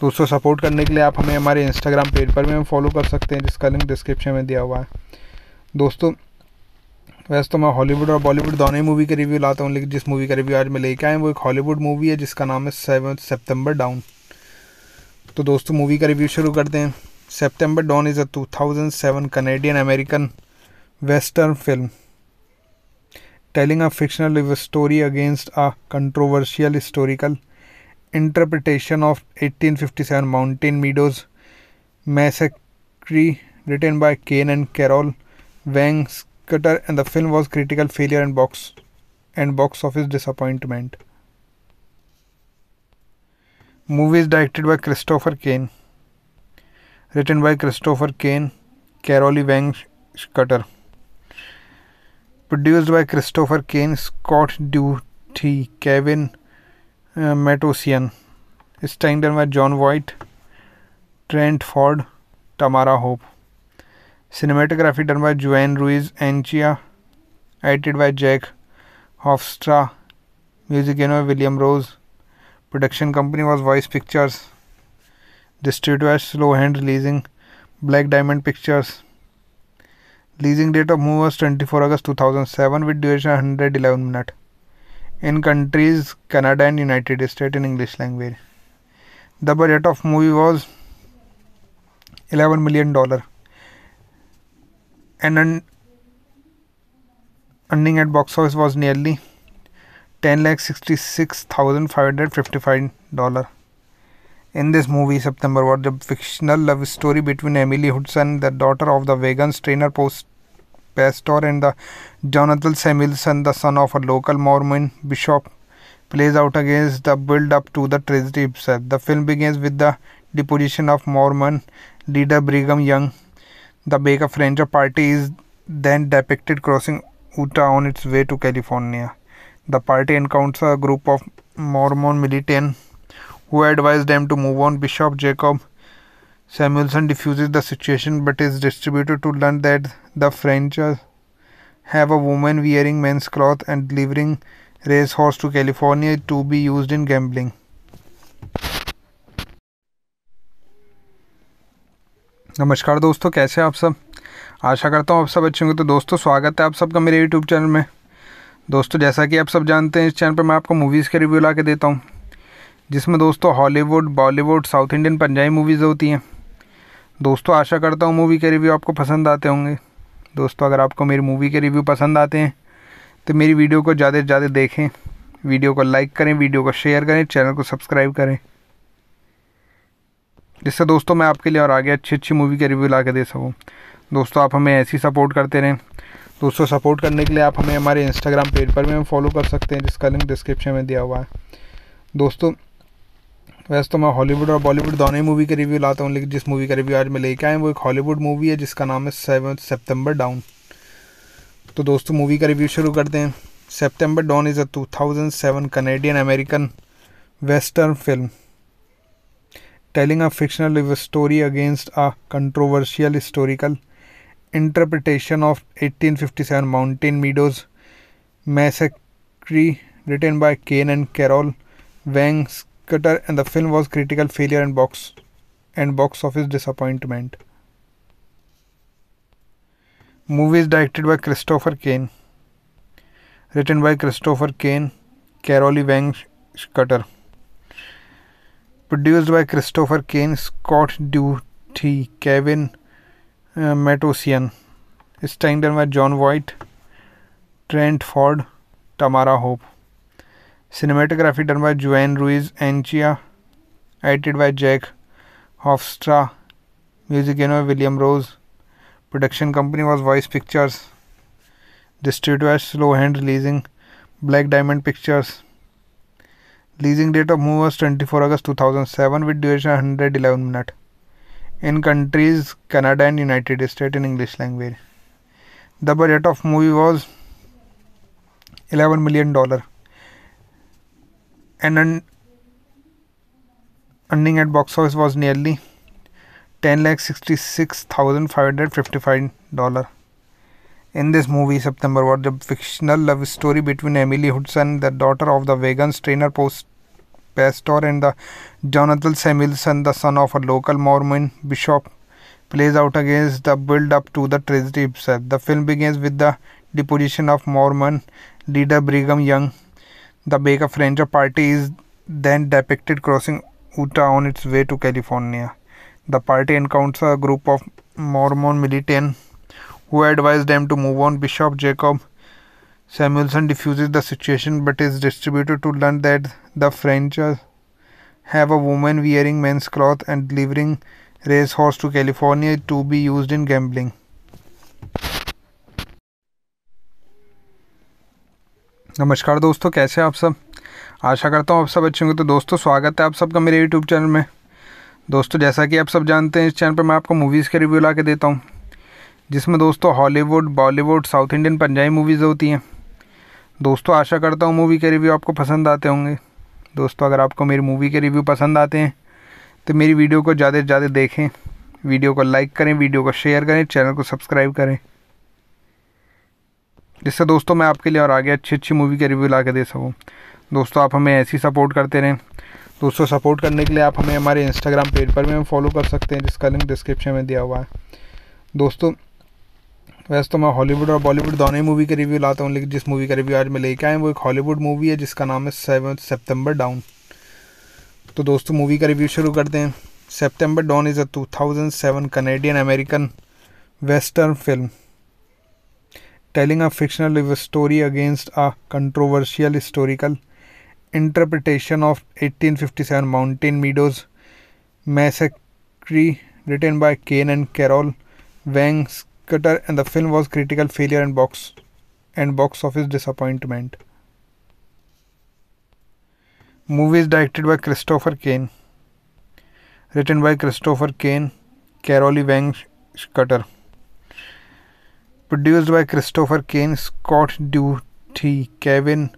दोस्तों सपोर्ट करने के लिए आप हमें हमारे इंस्टाग्राम पेज पर भी फॉलो कर सकते हैं, जिसका लिंक डिस्क्रिप्शन में दिया हुआ है। दोस्तों वैसे तो मैं हॉलीवुड और बॉलीवुड दोनों ही मूवी के रिव्यू लाता हूँ, लेकिन जिस मूवी का रिव्यू आज मैं लेके आए वो एक हॉलीवुड मूवी है, जिसका नाम है सेवन सेप्टेम्बर डाउन तो दोस्तों मूवी का रिव्यू शुरू करते हैं। September Dawn is a 2007 Canadian American western film telling a fictional story against a controversial historical interpretation of 1857 Mountain Meadows massacre written by Ken and Carol Wang Schutter and the film was critical failure and box and box office disappointment. Movie is directed by Christopher Cain. Written by Christopher Cain, Carolee Whang Schutter. Produced by Christopher Cain, Scott Duthie, Kevin uh, Matossian. Starring by Jon Voight, Trent Ford, Tamara Hope. Cinematography done by Juan Ruiz Anchia. Edited by Jack Hofstra. Music you know William Rose. Production company was Voice Pictures. Distributed by Slowhand Releasing, Black Diamond Pictures. Leasing date of movie was 24 August 2007 with duration 111 minutes. In countries Canada and United States in English language. The budget of movie was 11 million dollar and earning at box office was nearly 10 lakh 66,555 dollar. In this movie, September was the fictional love story between Emily Hudson, the daughter of the vegan trainer post pastor, and the Jonathan Samuelson, the son of a local Mormon bishop, plays out against the build up to the tragedy itself. The film begins with the deposition of Mormon leader Brigham Young. The Baker Ranger party is then depicted crossing Utah on its way to California. The party encounters a group of Mormon militants who advise them to move on. Bishop Jacob Samuelson diffuses the situation but is distributed to learn that the French have a woman wearing men's clothes and delivering racehorse to California to be used in gambling. नमस्कार दोस्तों, कैसे आप सब? आशा करता हूँ आप सब अच्छे होंगे। तो दोस्तों, स्वागत है आप सबका मेरे यूट्यूब चैनल में। दोस्तों, जैसा कि आप सब जानते हैं, इस चैनल पर मैं आपको मूवीज़ के रिव्यू ला के देता हूँ, जिसमें दोस्तों Hollywood Bollywood south Indian Punjabi movies होती हैं। दोस्तों, आशा करता हूँ मूवी के रिव्यू आपको पसंद आते होंगे। दोस्तों, अगर आपको मेरी मूवी के रिव्यू पसंद आते हैं तो मेरी वीडियो को ज़्यादा से ज़्यादा देखें। वीडियो को लाइक करें वीडियो को शेयर करें चैनल को सब्सक्राइब करें। जिससे दोस्तों मैं आपके लिए और आगे अच्छी अच्छी मूवी के रिव्यू ला के दे सकूँ। दोस्तों, आप हमें ऐसी सपोर्ट करते रहें। दोस्तों सपोर्ट करने के लिए आप हमें हमारे इंस्टाग्राम पेज पर भी फॉलो कर सकते हैं, जिसका लिंक डिस्क्रिप्शन में दिया हुआ है। दोस्तों, वैसे तो मैं हॉलीवुड और बॉलीवुड दोनों ही मूवी के रिव्यू लाता हूँ, लेकिन जिस मूवी का रिव्यू आज मैं लेके आया वो एक हॉलीवुड मूवी है, जिसका नाम है सेवन सेप्टेम्बर डाउन तो दोस्तों मूवी का रिव्यू शुरू करते हैं। September Dawn is a 2007 Canadian American western film telling a fictional story against a controversial historical interpretation of 1857 Mountain Meadows Massacre written by Cain and Carol Whang Schutter and the film was critical failure and box and box office disappointment. Movie is directed by Christopher Cain. Written by Christopher Cain, Carol Whang Schutter. Produced by Christopher Cain, Scott Duthie, Kevin uh, Matossian. Starring by Jon Voight, Trent Ford, Tamara Hope. Cinematography done by Juan Ruiz Anchia. Edited by Jack Hofstra. Music by William Rose. Production company was Voice Pictures. Distributed by Slowhand Releasing. Black Diamond Pictures. Leasing date of movie was 24 August 2007 with duration 111 minutes. In countries Canada and United States in English language. The budget of movie was 11 million dollar. And un- earning at box office was nearly 10 lakh 66,555 dollar. In this movie, September was the fictional love story between Emily Hudson, the daughter of the Vegans trainer post pastor, and the Jonathan Samuelson, the son of a local Mormon bishop, plays out against the build up to the tragedy itself. The film begins with the deposition of Mormon leader Brigham Young. The Baker Ranger party is then depicted crossing Utah on its way to California. The party encounters a group of Mormon militants who advise them to move on. Bishop Jacob Samuelson diffuses the situation but is distributed to learn that the French have a woman wearing men's clothes and delivering racehorse to California to be used in gambling. नमस्कार दोस्तों कैसे हैं आप सब आशा करता हूँ आप सब अच्छे होंगे तो दोस्तों स्वागत है आप सबका मेरे यूट्यूब चैनल में दोस्तों जैसा कि आप सब जानते हैं इस चैनल पर मैं आपको मूवीज़ के रिव्यू ला के देता हूँ जिसमें दोस्तों Hollywood, Bollywood, south Indian Punjabi movies होती हैं। दोस्तों, आशा करता हूँ मूवी के रिव्यू आपको पसंद आते होंगे। दोस्तों, अगर आपको मेरी मूवी के रिव्यू पसंद आते हैं तो मेरी वीडियो को ज़्यादा से ज़्यादा देखें। वीडियो को लाइक करें वीडियो को शेयर करें चैनल को सब्सक्राइब करें। जिससे दोस्तों, मैं आपके लिए और आगे अच्छी अच्छी मूवी के रिव्यू ला के दे सकूँ। दोस्तों, आप हमें ऐसी सपोर्ट करते रहें। दोस्तों सपोर्ट करने के लिए आप हमें हमारे इंस्टाग्राम पेज पर भी फॉलो कर सकते हैं, जिसका लिंक डिस्क्रिप्शन में दिया हुआ है। दोस्तों वैसे तो मैं हॉलीवुड और बॉलीवुड दोनों ही मूवी का रिव्यू लाता हूँ, लेकिन जिस मूवी का रिव्यू आज मैं लेके आए वो एक हॉलीवुड मूवी है, जिसका नाम है सेवन सेप्टेम्बर डाउन तो दोस्तों मूवी का रिव्यू शुरू करते हैं। September Dawn is a two thousand seven Canadian American western film telling a fictional story against a controversial historical interpretation of eighteen fifty seven Mountain Meadows massacre written by cane and carol Whang Schutter and the film was critical failure and box and box office disappointment. Movie is directed by Christopher Cain. Written by Christopher Cain, Carol Whang Schutter. Produced by Christopher Cain, Scott Duthie, Kevin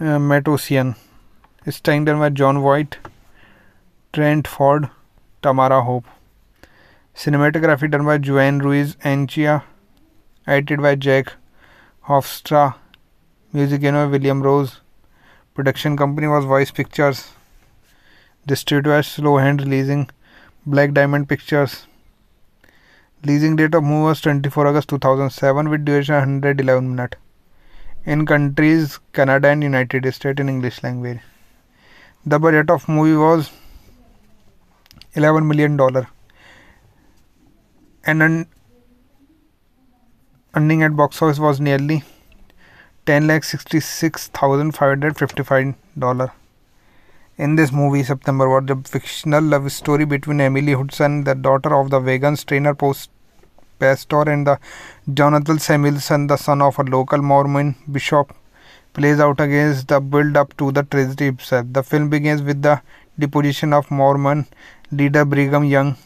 uh, Matossian. Starring by Jon Voight, Trent Ford, Tamara Hope. Cinematography done by Juan Ruiz Anchia. Edited by Jack Hofstra. Music by William Rose. Production company was Voice Pictures. Distributed by Slowhand Releasing. Black Diamond Pictures. Leasing date of movie was 24 August 2007 with duration 111 minutes. In countries Canada and United States in English language. The budget of movie was 11 million dollar. And earning at box office was nearly 10 lakh 66,555 dollar. In this movie, September was the fictional love story between Emily Hudson, the daughter of the vegan trainer post pastor, and the Jonathan Samuelson, the son of a local Mormon bishop, plays out against the build up to the tragedy itself. The film begins with the deposition of Mormon leader Brigham Young.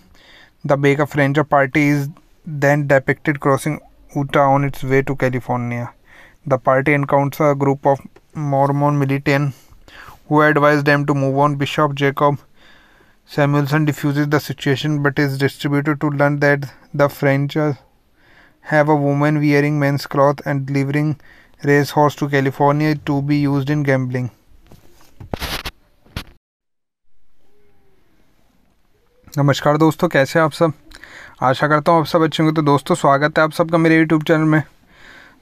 The Baker Ranger party is then depicted crossing Utah on its way to California. The party encounters a group of Mormon militants who advise them to move on. Bishop Jacob Samuelson diffuses the situation but is distributed to learn that the French have a woman wearing men's clothes and delivering racehorse to California to be used in gambling. नमस्कार दोस्तों, कैसे आप सब? आशा करता हूँ आप सब अच्छे होंगे। तो दोस्तों, स्वागत है आप सबका मेरे यूट्यूब चैनल में।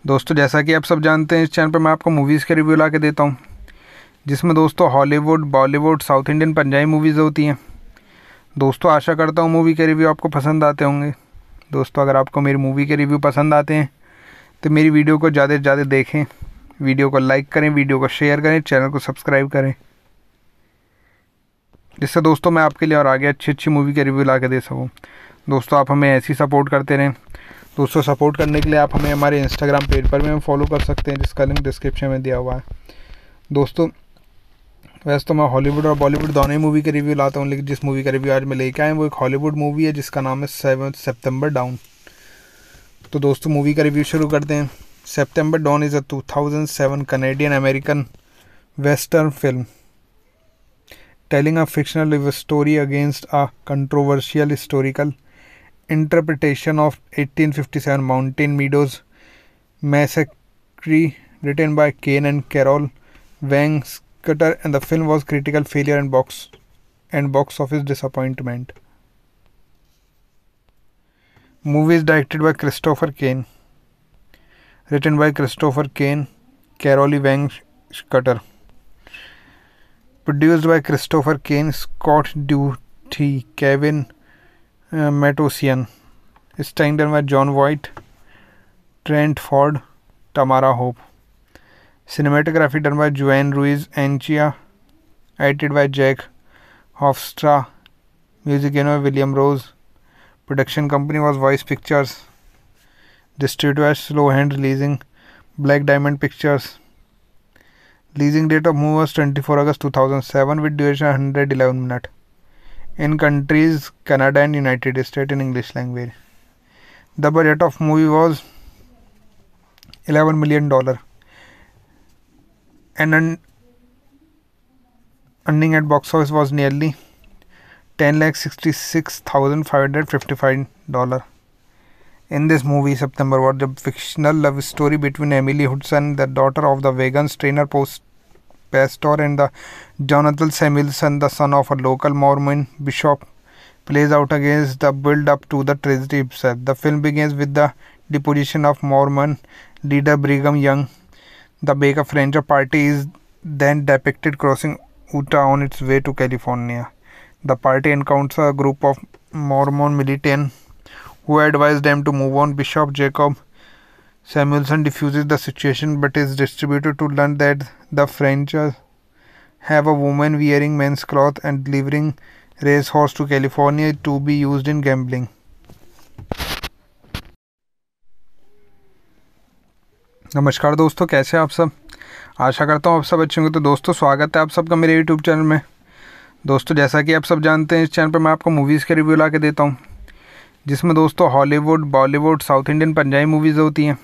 दोस्तों, जैसा कि आप सब जानते हैं, इस चैनल पर मैं आपको मूवीज़ के रिव्यू ला के देता हूँ, जिसमें दोस्तों Hollywood Bollywood south Indian Punjabi movies होती हैं। दोस्तों, आशा करता हूँ मूवी के रिव्यू आपको पसंद आते होंगे। दोस्तों, अगर आपको मेरी मूवी के रिव्यू पसंद आते हैं तो मेरी वीडियो को ज़्यादा से ज़्यादा देखें। वीडियो को लाइक करें वीडियो को शेयर करें चैनल को सब्सक्राइब करें। जिससे दोस्तों मैं आपके लिए और आगे अच्छी अच्छी मूवी के रिव्यू ला के दे सकूँ। दोस्तों, आप हमें ऐसी सपोर्ट करते रहें। दोस्तों सपोर्ट करने के लिए आप हमें हमारे इंस्टाग्राम पेज पर भी हम फॉलो कर सकते हैं, जिसका लिंक डिस्क्रिप्शन में दिया हुआ है। दोस्तों, वैसे तो मैं हॉलीवुड और बॉलीवुड दोनों ही मूवी के रिव्यू लाता हूँ, लेकिन जिस मूवी का रिव्यू आज मैं लेके आए वो एक हॉलीवुड मूवी है, जिसका नाम है सेवन सेप्टेम्बर डाउन तो दोस्तों मूवी का रिव्यू शुरू करते हैं। September Dawn is a 2007 Canadian American western film telling a fictional story against a controversial historical interpretation of 1857 Mountain Meadows Massacre written by Cain and Carol Whang Schutter and the film was critical failure and box and box office disappointment. Movie is directed by Christopher Cain. Written by Christopher Cain, Carol Whang Schutter. Produced by Christopher Cain, Scott Duthie, Kevin uh, Matossian. Starring by Jon Voight, Trent Ford, Tamara Hope. Cinematography done by Juan Ruiz Anchia. Edited by Jack Hofstra. Music by William Rose. Production company was Voice Pictures. Distributor was Slowhand Releasing, Black Diamond Pictures. Leasing date of movie was 24 August 2007 with duration 111 minutes. In countries Canada and United States in English language. The budget of movie was 11 million dollar. And earning at box office was nearly 10 lakh 66,555 dollar. In this movie, September What, the fictional love story between Emily Hudson, the daughter of the vegan trainer post pastor, and the Jonathan Samuelson, the son of a local Mormon bishop, plays out against the build up to the tragedy itself. The film begins with the deposition of Mormon leader Brigham Young. The Baker Ranger party is then depicted crossing Utah on its way to California. The party encounters a group of Mormon militants who advise them to move on. Bishop Jacob Samuelson diffuses the situation but is distributed to learn that the French have a woman wearing men's clothes and delivering racehorse to California to be used in gambling. नमस्कार दोस्तों कैसे हैं आप सब आशा करता हूँ आप सब अच्छे होंगे तो दोस्तों स्वागत है आप सबका मेरे यूट्यूब चैनल में दोस्तों जैसा कि आप सब जानते हैं इस चैनल पर मैं आपको मूवीज़ के रिव्यू ला के देता हूँ जिसमें दोस्तों Hollywood, Bollywood, south Indian Punjabi movies होती हैं।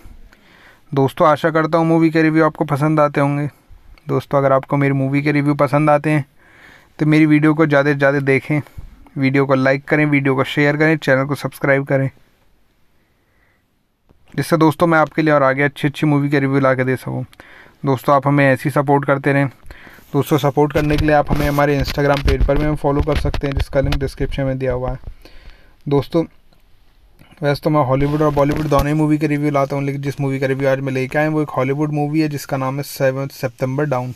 दोस्तों, आशा करता हूँ मूवी के रिव्यू आपको पसंद आते होंगे। दोस्तों, अगर आपको मेरी मूवी के रिव्यू पसंद आते हैं तो मेरी वीडियो को ज़्यादा से ज़्यादा देखें। वीडियो को लाइक करें वीडियो को शेयर करें चैनल को सब्सक्राइब करें। जिससे दोस्तों, मैं आपके लिए और आगे अच्छी अच्छी मूवी के रिव्यू ला के दे सकूँ। दोस्तों, आप हमें ऐसी सपोर्ट करते रहें। दोस्तों सपोर्ट करने के लिए आप हमें हमारे इंस्टाग्राम पेज पर भी फॉलो कर सकते हैं, जिसका लिंक डिस्क्रिप्शन में दिया हुआ है। दोस्तों वैसे तो मैं हॉलीवुड और बॉलीवुड दोनों ही मूवी के रिव्यू लाता हूँ लेकिन जिस मूवी का रिव्यू आज मैं लेके आए वो एक हॉलीवुड मूवी है जिसका नाम है सेवन सेप्टेम्बर डाउन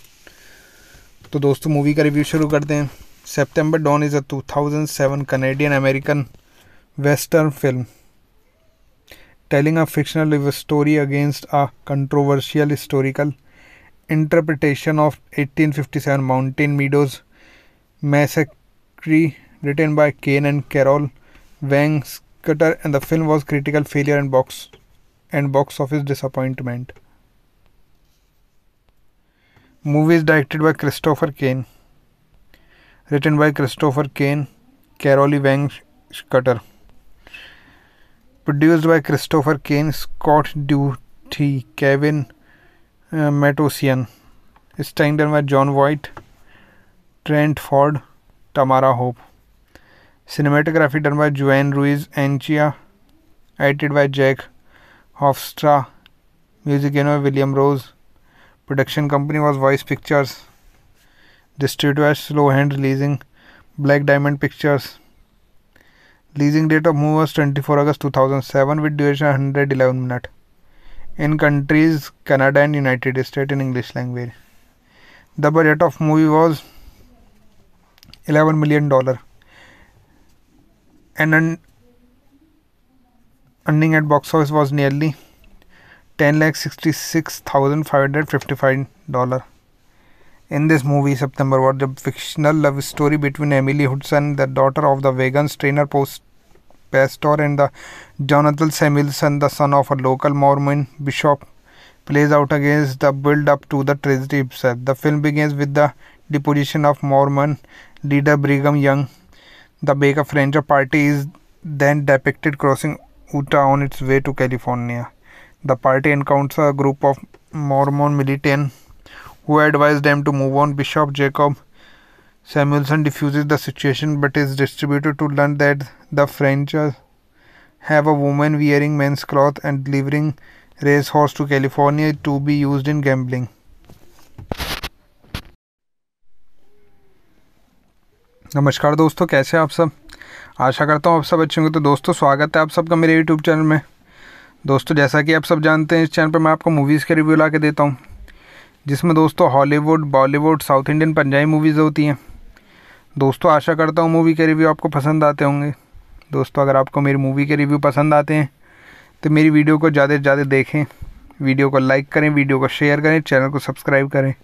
तो दोस्तों मूवी का रिव्यू शुरू करते हैं। September Dawn is a 2007 Canadian American western film telling a fictional story against a controversial historical interpretation of 1857 Mountain Meadows Massacre, written by Ken and Carol Wang Schutter, and the film was critical failure and box and box office disappointment. Movie is directed by Christopher Cain, written by Christopher Cain, Carol Whang Schutter. Produced by Christopher Cain, Scott Duthie, Kevin uh, Matossian. Starring by Jon Voight, Trent Ford, Tamara Hope. Cinematography done by Juan Ruiz Anchia. Edited by Jack Hofstra. Music by William Rose. Production company was Voice Pictures. Distributed by Slowhand Releasing. Black Diamond Pictures. Leasing date of movie was 24 August 2007 with duration 111 minutes. In countries Canada and United States in English language. The budget of movie was 11 million dollar and earning at box office was nearly 10 lakh 66,555 dollar. In this movie, September was the fictional love story between Emily Hudson, the daughter of the vegan trainer post pastor, and the Jonathan Samuelson, the son of a local Mormon bishop, plays out against the build up to the tragedy itself. The film begins with the deposition of Mormon leader Brigham Young. The Baker Ranger party is then depicted crossing Utah on its way to California. The party encounters a group of Mormon militants who advise them to move on. Bishop Jacob Samuelson diffuses the situation but is distributed to learn that the French have a woman wearing men's clothes and delivering racehorse to California to be used in gambling. नमस्कार दोस्तों, कैसे आप सब? आशा करता हूँ आप सब अच्छे होंगे। तो दोस्तों, स्वागत है आप सबका मेरे यूट्यूब चैनल में। दोस्तों, जैसा कि आप सब जानते हैं, इस चैनल पर मैं आपको मूवीज़ के रिव्यू ला के देता हूँ, जिसमें दोस्तों Hollywood Bollywood south Indian Punjabi movies होती हैं। दोस्तों, आशा करता हूँ मूवी के रिव्यू आपको पसंद आते होंगे। दोस्तों, अगर आपको मेरी मूवी के रिव्यू पसंद आते हैं तो मेरी वीडियो को ज़्यादा से ज़्यादा देखें। वीडियो को लाइक करें वीडियो को शेयर करें चैनल को सब्सक्राइब करें।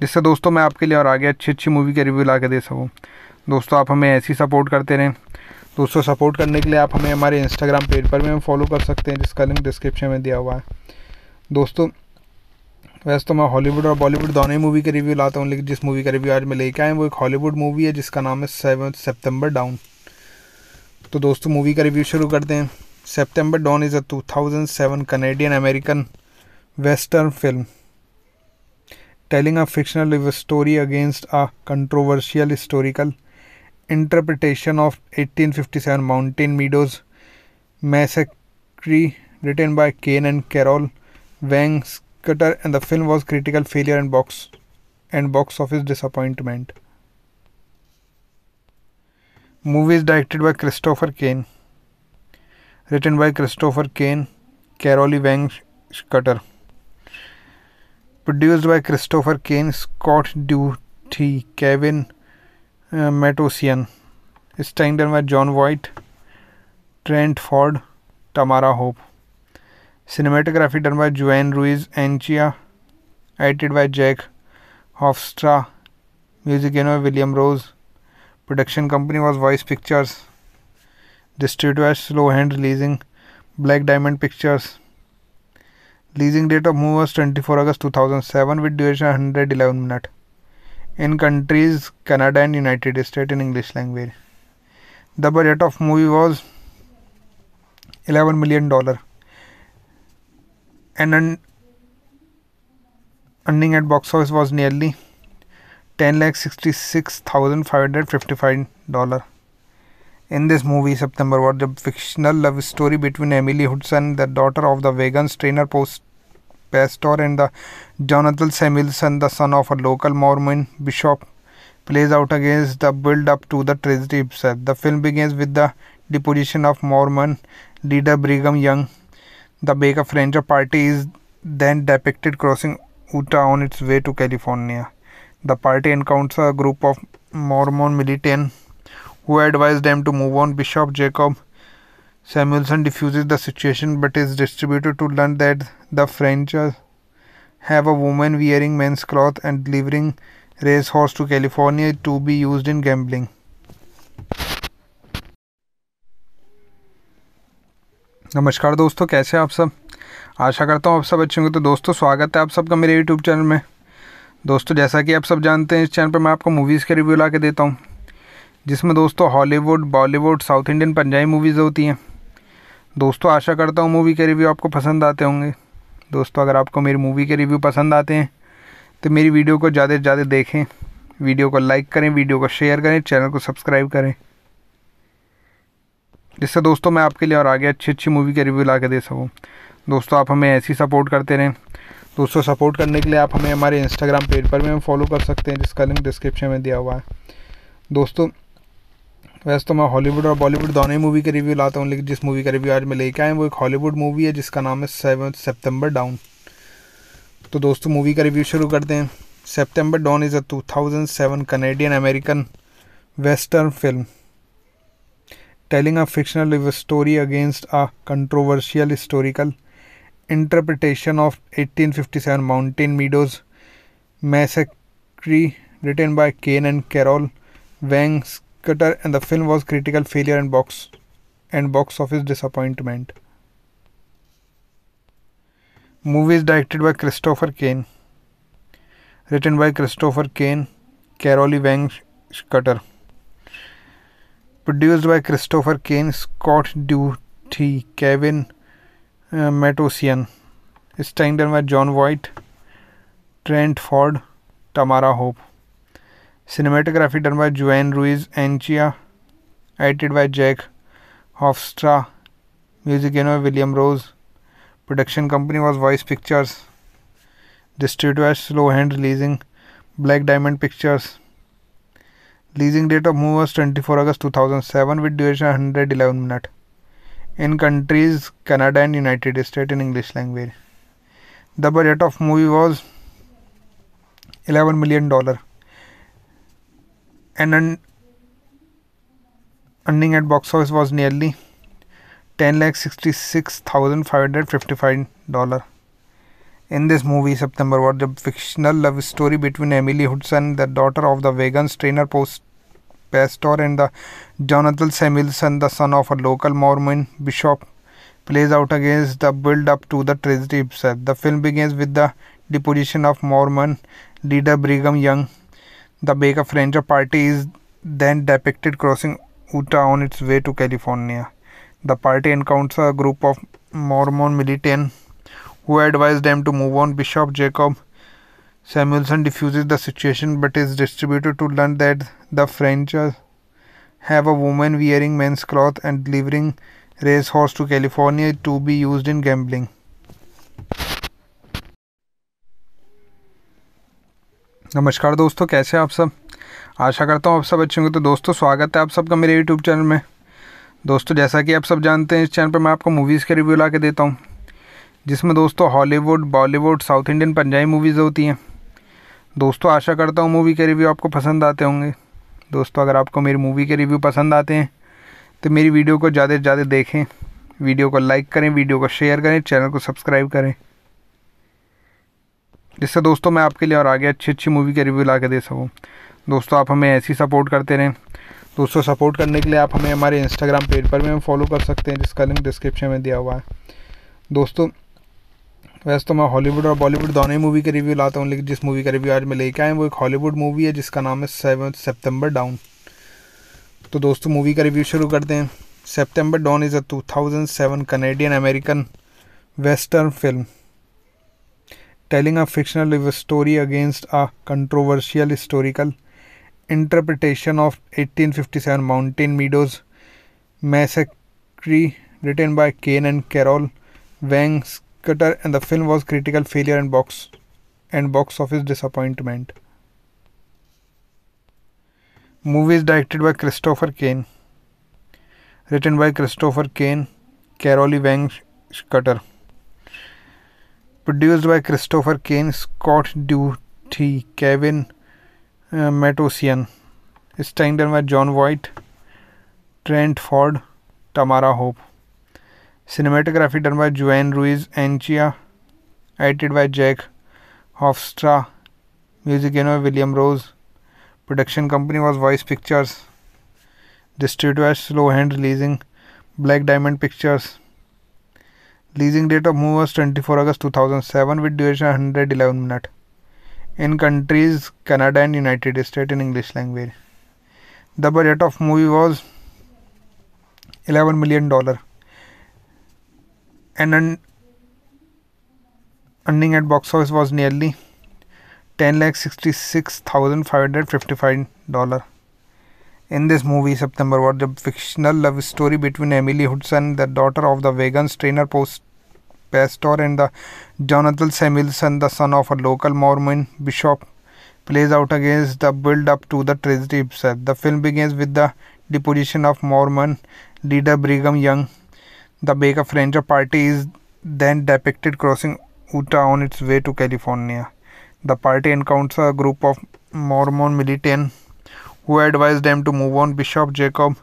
जिससे दोस्तों मैं आपके लिए और आगे अच्छी अच्छी मूवी के रिव्यू ला के दे सकूँ। दोस्तों, आप हमें ऐसी सपोर्ट करते रहें। दोस्तों सपोर्ट करने के लिए आप हमें हमारे इंस्टाग्राम पेज पर भी फॉलो कर सकते हैं, जिसका लिंक डिस्क्रिप्शन में दिया हुआ है। दोस्तों, वैसे तो मैं हॉलीवुड और बॉलीवुड दोनों ही मूवी के रिव्यू लाता हूँ, लेकिन जिस मूवी का रिव्यू आज मैं लेके आया वो एक हॉलीवुड मूवी है, जिसका नाम है सेवन सेप्टेम्बर डाउन तो दोस्तों मूवी का रिव्यू शुरू करते हैं। September Dawn is a 2007 Canadian American western film telling a fictional story against a controversial historical interpretation of 1857 Mountain Meadows Massacre written by Cain and Carol Whang Schutter and the film was critical failure and box and box office disappointment. Movie is directed by Christopher Cain. Written by Christopher Cain, Carolee Whang Schutter produced by Christopher Cain, Scott Duthie, Kevin uh, Matossian, starring by Jon Voight, Trent Ford, Tamara Hope. Cinematography done by Juan Ruiz Anchia, edited by Jack Hofstra, music by William Rose. Production company was Voice Pictures. Distributed by Slowhand Releasing, Black Diamond Pictures. Leasing date of movie was 24 August 2007 with duration 111 minutes. In countries Canada and United States in English language. The budget of movie was 11 million dollar and earning at box office was nearly 10 lakh 66,555 dollar. In this movie, September was the fictional love story between Emily Hudson, the daughter of the vegan trainer post pastor, and the Jonathan Samuelson, the son of a local Mormon bishop, plays out against the build up to the tragedy itself. The film begins with the deposition of Mormon leader Brigham Young the Baker Ranger party is then depicted crossing Utah on its way to California. The party encounters a group of Mormon militants who advise them to move on. Bishop Jacob Samuelson diffuses the situation but is distributed to learn that the French have a woman wearing men's clothes and delivering racehorse to California to be used in gambling. नमस्कार दोस्तों कैसे हैं आप सब आशा करता हूँ आप सब अच्छे होंगे तो दोस्तों स्वागत है आप सबका मेरे यूट्यूब चैनल में दोस्तों जैसा कि आप सब जानते हैं इस चैनल पर मैं आपको मूवीज़ के रिव्यू ला के देता हूँ जिसमें दोस्तों Hollywood, Bollywood, south Indian Punjabi movies होती हैं। दोस्तों, आशा करता हूँ मूवी के रिव्यू आपको पसंद आते होंगे। दोस्तों, अगर आपको मेरी मूवी के रिव्यू पसंद आते हैं तो मेरी वीडियो को ज़्यादा से ज़्यादा देखें। वीडियो को लाइक करें वीडियो को शेयर करें चैनल को सब्सक्राइब करें। जिससे दोस्तों, मैं आपके लिए और आगे अच्छी अच्छी मूवी के रिव्यू ला के दे सकूँ। दोस्तों, आप हमें ऐसी सपोर्ट करते रहें। दोस्तों सपोर्ट करने के लिए आप हमें हमारे इंस्टाग्राम पेज पर भी फॉलो कर सकते हैं, जिसका लिंक डिस्क्रिप्शन में दिया हुआ है। दोस्तों वैसे तो मैं हॉलीवुड और बॉलीवुड दोनों ही मूवी के रिव्यू लाता हूँ, लेकिन जिस मूवी का रिव्यू आज मैं लेके आए वो एक हॉलीवुड मूवी है, जिसका नाम है सेवन सेप्टेम्बर डाउन तो दोस्तों मूवी का रिव्यू शुरू करते हैं। September Dawn is a two thousand seven Canadian American western film telling a fictional story against a controversial historical interpretation of eighteen fifty seven Mountain Meadows massacre written by cane and carol Whang Schutter and the film was critical failure and box and box office disappointment. Movie is directed by Christopher Cain. Written by Christopher Cain, Carol Whang Schutter. produced by Christopher Cain, Scott Duthie, Kevin uh, Matossian, by Jon Voight, Trent Ford, Tamara Hope. Cinematography done by Juan Ruiz Anchia, edited by Jack Hofstra, music by William Rose. Production company was Voice Pictures. Distributed by Slowhand Releasing, Black Diamond Pictures. Leasing date of movie was 24 August 2007 with duration 111 minutes. In countries Canada and United States in English language. The budget of movie was 11 million dollar. And un- earning at box office was nearly 10 lakh 66,555 dollar. In this movie, September was the fictional love story between Emily Hudson, the daughter of the vegan trainer post pastor, and the Jonathan Samuelson, the son of a local Mormon bishop, plays out against the build-up to the tragedy itself. The film begins with the deposition of Mormon leader Brigham Young. The Baker Ranger party is then depicted crossing Utah on its way to California. The party encounters a group of Mormon militants who advise them to move on. Bishop Jacob Samuelson diffuses the situation but is distributed to learn that the French have a woman wearing men's clothes and delivering racehorse to California to be used in gambling. नमस्कार दोस्तों, कैसे आप सब? आशा करता हूँ आप सब अच्छे होंगे। तो दोस्तों, स्वागत है आप सबका मेरे यूट्यूब चैनल में। दोस्तों, जैसा कि आप सब जानते हैं, इस चैनल पर मैं आपको मूवीज़ के रिव्यू ला के देता हूँ, जिसमें दोस्तों Hollywood Bollywood south Indian Punjabi movies होती हैं। दोस्तों, आशा करता हूँ मूवी के रिव्यू आपको पसंद आते होंगे। दोस्तों, अगर आपको मेरी मूवी के रिव्यू पसंद आते हैं तो मेरी वीडियो को ज़्यादा से ज़्यादा देखें। वीडियो को लाइक करें वीडियो को शेयर करें चैनल को सब्सक्राइब करें। जिससे दोस्तों मैं आपके लिए और आगे अच्छी अच्छी मूवी के रिव्यू ला के दे सकूँ। दोस्तों, आप हमें ऐसी सपोर्ट करते रहें। दोस्तों सपोर्ट करने के लिए आप हमें हमारे इंस्टाग्राम पेज पर भी फॉलो कर सकते हैं, जिसका लिंक डिस्क्रिप्शन में दिया हुआ है। दोस्तों, वैसे तो मैं हॉलीवुड और बॉलीवुड दोनों ही मूवी के रिव्यू लाता हूँ, लेकिन जिस मूवी का रिव्यू आज मैं लेके आया वो एक हॉलीवुड मूवी है, जिसका नाम है सेवन सेप्टेम्बर डाउन तो दोस्तों मूवी का रिव्यू शुरू करते हैं। September Dawn is a 2007 Canadian American western film telling a fictional story against a controversial historical interpretation of 1857 Mountain Meadows Massacre written by Cain and Carol Whang Schutter and the film was critical failure and box and box office disappointment. Movie is directed by Christopher Cain. Written by Christopher Cain, Carol Whang Schutter. Produced by Christopher Cain, Scott Duthie, Kevin uh, Matossian. Starring by Jon Voight, Trent Ford, Tamara Hope. cinematography done by Juan Ruiz Anchia. Edited by Jack Hofstra. Music you know William Rose. Production company was Voice Pictures. Distributed by Slowhand releasing Black Diamond Pictures leasing date of movie was 24 August 2007 with duration 111 minutes in countries Canada and United States in English language. The budget of movie was 11 million dollar. And un- earning at box office was nearly 10 lakh 66,555 dollar in this movie september was the fictional love story between emily hudson the daughter of the vegan trainer post pastor and the jonathan samuelson the son of a local mormon bishop plays out against the build up to the tragedy itself. The film begins with the deposition of Mormon leader Brigham Young. The Baker Ranger party is then depicted crossing Utah on its way to California. The party encounters a group of Mormon militants who advise them to move on. Bishop Jacob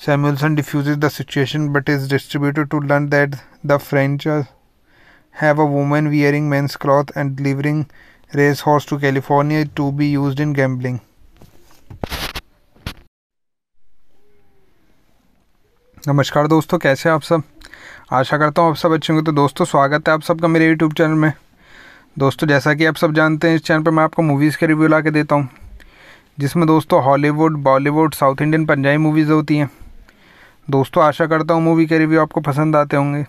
Samuelson diffuses the situation but is distributed to learn that the French have a woman wearing men's clothes and delivering horse to California to be use in gambling नमस्कार दोस्तों कैसे हैं आप सब आशा करता हूँ आप सब अच्छे होंगे तो दोस्तों स्वागत है आप सबका मेरे यूट्यूब चैनल में दोस्तों जैसा कि आप सब जानते हैं इस चैनल पर मैं आपको मूवीज़ के रिव्यू ला के देता हूँ जिसमें दोस्तों Hollywood, Bollywood, south Indian Punjabi movies होती हैं। दोस्तों, आशा करता हूँ मूवी के रिव्यू आपको पसंद आते होंगे।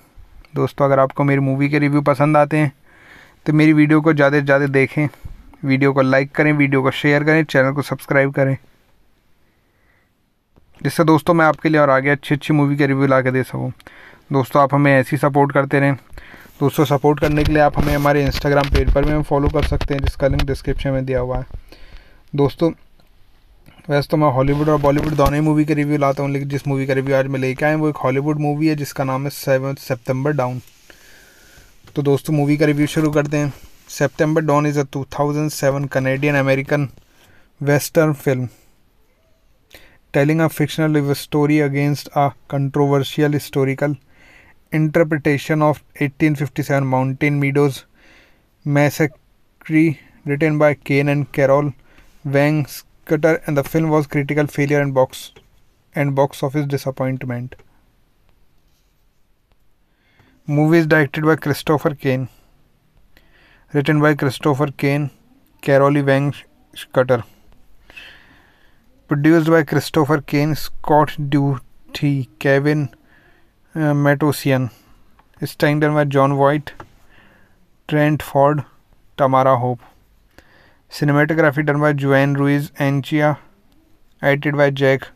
दोस्तों, अगर आपको मेरी मूवी के रिव्यू पसंद आते हैं तो मेरी वीडियो को ज़्यादा से ज़्यादा देखें। वीडियो को लाइक करें वीडियो को शेयर करें चैनल को सब्सक्राइब करें। जिससे दोस्तों, मैं आपके लिए और आगे अच्छी अच्छी मूवी के रिव्यू ला के दे सकूँ। दोस्तों, आप हमें ऐसी सपोर्ट करते रहें। दोस्तों सपोर्ट करने के लिए आप हमें हमारे इंस्टाग्राम पेज पर भी फॉलो कर सकते हैं, जिसका लिंक डिस्क्रिप्शन में दिया हुआ है। दोस्तों वैसे तो मैं हॉलीवुड और बॉलीवुड दोनों ही मूवी के रिव्यू लाता हूँ, लेकिन जिस मूवी का रिव्यू आज मैं लेके आए वो एक हॉलीवुड मूवी है, जिसका नाम है सेवन सेप्टेम्बर डाउन तो दोस्तों मूवी का रिव्यू शुरू करते हैं। September Dawn is a 2007 Canadian American western film telling a fictional story against a controversial historical interpretation of 1857 Mountain Meadows massacre written by Ken and Carol Wang Schutter and the film was critical failure and box and box office disappointment. Movie is directed by Christopher Cain. Written by Christopher Cain, Carolee Whang Schutter. Produced by Christopher Cain, Scott Duthie, Kevin uh, Matossian. Starring by Jon Voight, Trent Ford, Tamara Hope. Cinematography done by Juan Ruiz Anchia. Edited by Jack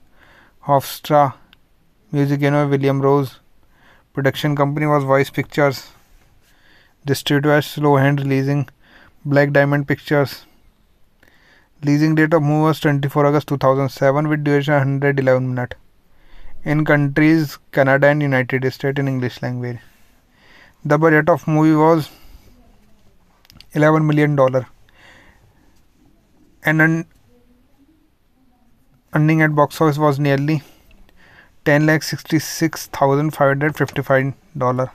Hofstra. Music you know William Rose. Production company was Voice Pictures. Distributed by Slowhand Releasing, Black Diamond Pictures. Leasing date of movie was 24 August 2007 with duration 111 minutes. In countries Canada and United States in English language. The budget of movie was 11 million dollar and earning at box office was nearly 10 lakh 66,555 dollar.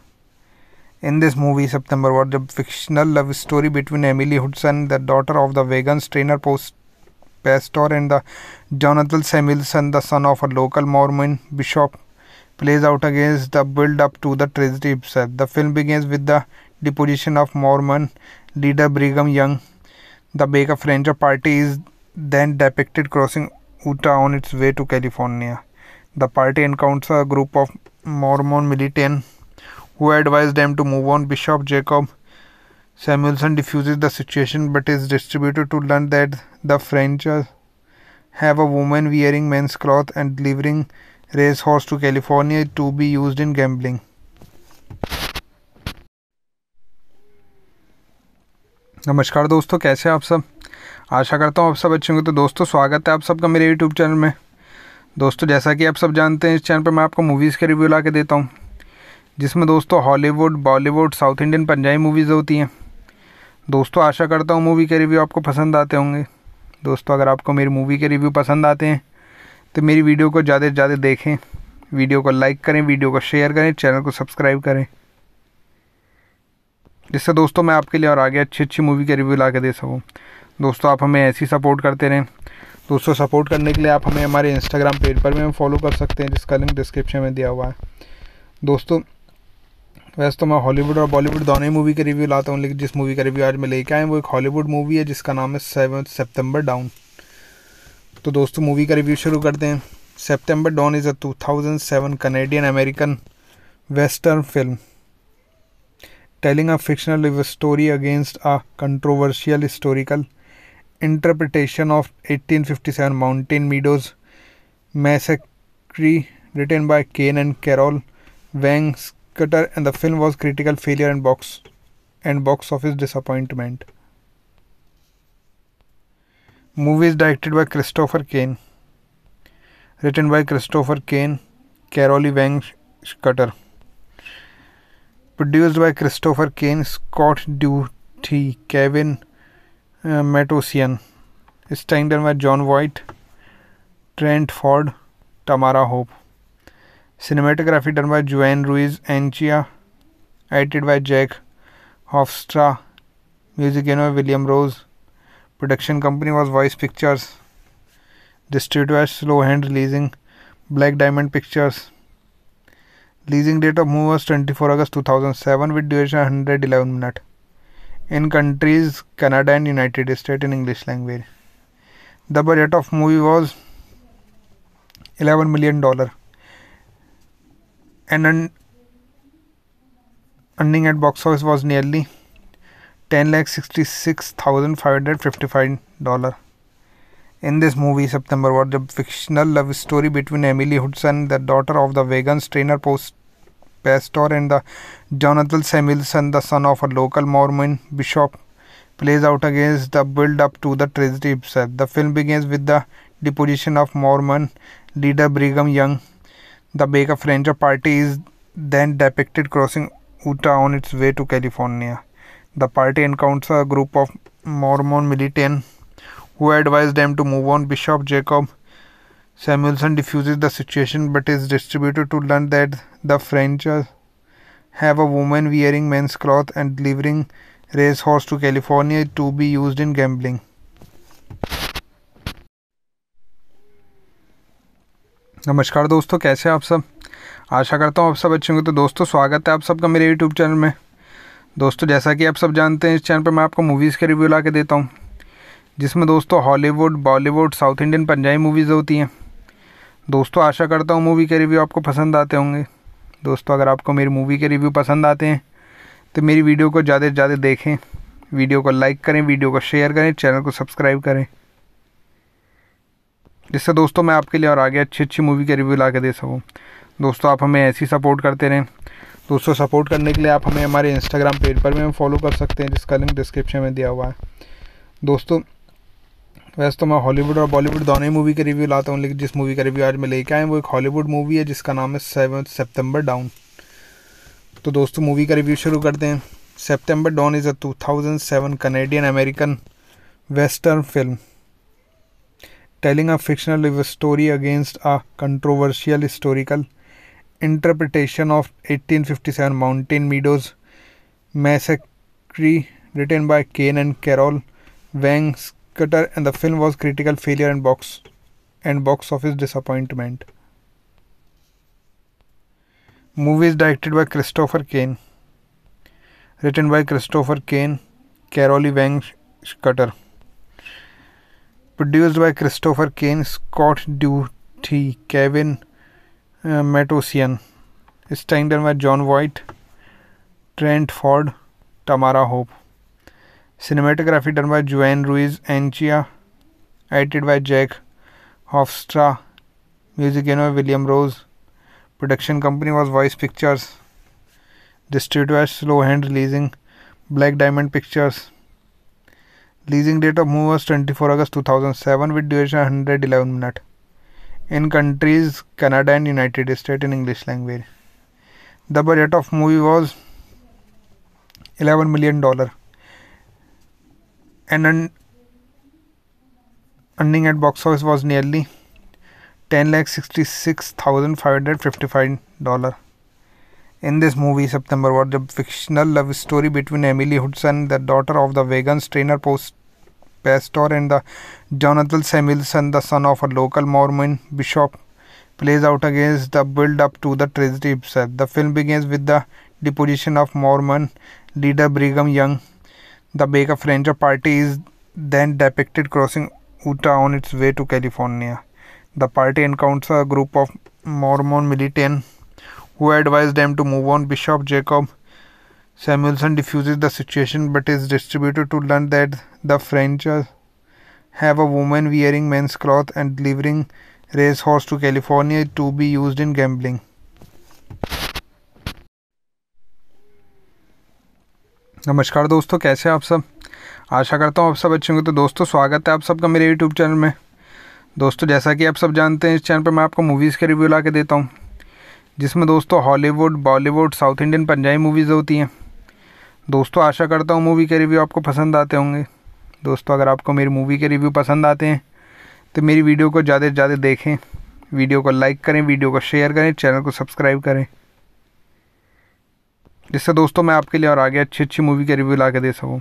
In this movie, September was the fictional love story between Emily Hudson, the daughter of the vegan trainer post pastor, and the Jonathan Samuelson, the son of a local Mormon bishop, plays out against the build up to the tragedy itself. The film begins with the deposition of Mormon leader Brigham Young. The Baker Ranger party is then depicted crossing Utah on its way to California. The party encounters a group of Mormon militants who advise them to move on. Bishop Jacob Samuelson diffuses the situation but is distributed to learn that the French have a woman wearing men's clothes and delivering racehorse to California to be used in gambling. नमस्कार दोस्तों, कैसे आप सब? आशा करता हूँ आप सब अच्छे होंगे। तो दोस्तों, स्वागत है आप सबका मेरे यूट्यूब चैनल में। दोस्तों, जैसा कि आप सब जानते हैं, इस चैनल पर मैं आपको मूवीज़ के रिव्यू ला के देता हूँ, जिसमें दोस्तों Hollywood Bollywood south Indian Punjabi movies होती हैं। दोस्तों, आशा करता हूँ मूवी के रिव्यू आपको पसंद आते होंगे। दोस्तों, अगर आपको मेरी मूवी के रिव्यू पसंद आते हैं तो मेरी वीडियो को ज़्यादा से ज़्यादा देखें। वीडियो को लाइक करें वीडियो को शेयर करें चैनल को सब्सक्राइब करें। जिससे दोस्तों मैं आपके लिए और आगे अच्छी अच्छी मूवी के रिव्यू ला के दे सकूँ। दोस्तों, आप हमें ऐसी सपोर्ट करते रहें। दोस्तों सपोर्ट करने के लिए आप हमें हमारे इंस्टाग्राम पेज पर भी हम फॉलो कर सकते हैं, जिसका लिंक डिस्क्रिप्शन में दिया हुआ है। दोस्तों, वैसे तो मैं हॉलीवुड और बॉलीवुड दोनों ही मूवी के रिव्यू लाता हूँ, लेकिन जिस मूवी का रिव्यू आज मैं लेके आया वो एक हॉलीवुड मूवी है, जिसका नाम है सेवन सेप्टेम्बर डाउन तो दोस्तों मूवी का रिव्यू शुरू करते हैं। September Dawn is a 2007 Canadian American western film telling a fictional story against a controversial historical interpretation of 1857 Mountain Meadows Massacre written by Cain and Carole Whang Schutter and the film was critical failure and box and box office disappointment. Movie is directed by Christopher Cain. Written by Christopher Cain, Carole Whang Schutter. Produced by Christopher Cain, Scott Duthie, Kevin uh, Matossian. Starring by Jon Voight, Trent Ford, Tamara Hope. Cinematography done by Juan Ruiz Anchia. Edited by Jack Hofstra. Music by William Rose. Production company was Voice Pictures. Distributed by Slowhand Releasing. Black Diamond Pictures. Leasing date of movie was 24 August 2007 with duration 111 minutes. In countries Canada and United States in English language. The budget of movie was 11 million dollar. And un- earning at box office was nearly 10 lakh 66,555 dollar. In this movie, September was the fictional love story between Emily Hudson, the daughter of the Vegans trainer post pastor, and the Jonathan Samuelson, the son of a local Mormon bishop, plays out against the build up to the tragedy itself. The film begins with the deposition of Mormon leader Brigham Young. The Baker Ranger party is then depicted crossing Utah on its way to California. The party encounters a group of Mormon militants who advise them to move on. Bishop Jacob Samuelson diffuses the situation but is distributed to learn that the French have a woman wearing men's clothes and delivering racehorse to California to be used in gambling. नमस्कार दोस्तों कैसे हैं आप सब आशा करता हूँ आप सब अच्छे होंगे तो दोस्तों स्वागत है आप सबका मेरे यूट्यूब चैनल में दोस्तों जैसा कि आप सब जानते हैं इस चैनल पर मैं आपको मूवीज़ के रिव्यू ला के देता हूँ जिसमें दोस्तों Hollywood, Bollywood, south Indian Punjabi movies होती हैं। दोस्तों, आशा करता हूँ मूवी के रिव्यू आपको पसंद आते होंगे। दोस्तों, अगर आपको मेरी मूवी के रिव्यू पसंद आते हैं तो मेरी वीडियो को ज़्यादा से ज़्यादा देखें। वीडियो को लाइक करें वीडियो को शेयर करें चैनल को सब्सक्राइब करें। जिससे दोस्तों, मैं आपके लिए और आगे अच्छी अच्छी मूवी के रिव्यू ला के दे सकूँ। दोस्तों, आप हमें ऐसी सपोर्ट करते रहें। दोस्तों सपोर्ट करने के लिए आप हमें हमारे इंस्टाग्राम पेज पर भी फॉलो कर सकते हैं, जिसका लिंक डिस्क्रिप्शन में दिया हुआ है। दोस्तों वैसे तो मैं हॉलीवुड और बॉलीवुड दोनों ही मूवी के रिव्यू लाता हूँ, लेकिन जिस मूवी का रिव्यू आज मैं लेके आए वो एक हॉलीवुड मूवी है, जिसका नाम है सेवन सेप्टेम्बर डाउन तो दोस्तों मूवी का रिव्यू शुरू करते हैं। September Dawn is a two thousand seven Canadian American western film telling a fictional story against a controversial historical interpretation of eighteen fifty seven Mountain Meadows massacre written by cane and carol Whang Schutter and the film was critical failure and box and box office disappointment. Movie is directed by Christopher Cain. Written by Christopher Cain, Carole Whang Schutter. Produced by Christopher Cain, Scott Duthie, Kevin uh, Matossian. By Jon Voight, Trent Ford, Tamara Hope. Cinematography done by Juan Ruiz Anchia. Edited by Jack Hofstra. Music by William Rose. Production company was Voice Pictures. Distributed by Slowhand Releasing. Black Diamond Pictures. Leasing date of movie was 24 August 2007 with duration 111 minutes. In countries Canada and United States in English language. The budget of movie was 11 million dollar. And earning at box office was nearly 10 lakh 66,555 dollar. In this movie, September was the fictional love story between Emily Hudson, the daughter of the vegan trainer post pastor, and the Jonathan Samuelson, the son of a local Mormon bishop, plays out against the build up to the tragedy itself. The film begins with the deposition of Mormon leader Brigham Young. The Baker Ranger party is then depicted crossing Utah on its way to California. The party encounters a group of Mormon militants who advise them to move on. Bishop Jacob Samuelson diffuses the situation but is distributed to learn that the French have a woman wearing men's clothes and delivering racehorse to California to be used in gambling. नमस्कार दोस्तों, कैसे आप सब? आशा करता हूँ आप सब अच्छे होंगे। तो दोस्तों, स्वागत है आप सबका मेरे यूट्यूब चैनल में। दोस्तों, जैसा कि आप सब जानते हैं, इस चैनल पर मैं आपको मूवीज़ के रिव्यू ला के देता हूँ, जिसमें दोस्तों Hollywood Bollywood south Indian Punjabi movies होती हैं। दोस्तों, आशा करता हूँ मूवी के रिव्यू आपको पसंद आते होंगे। दोस्तों, अगर आपको मेरी मूवी के रिव्यू पसंद आते हैं तो मेरी वीडियो को ज़्यादा से ज़्यादा देखें। वीडियो को लाइक करें वीडियो को शेयर करें चैनल को सब्सक्राइब करें। जिससे दोस्तों मैं आपके लिए और आगे अच्छी अच्छी मूवी के रिव्यू ला के दे सकूँ।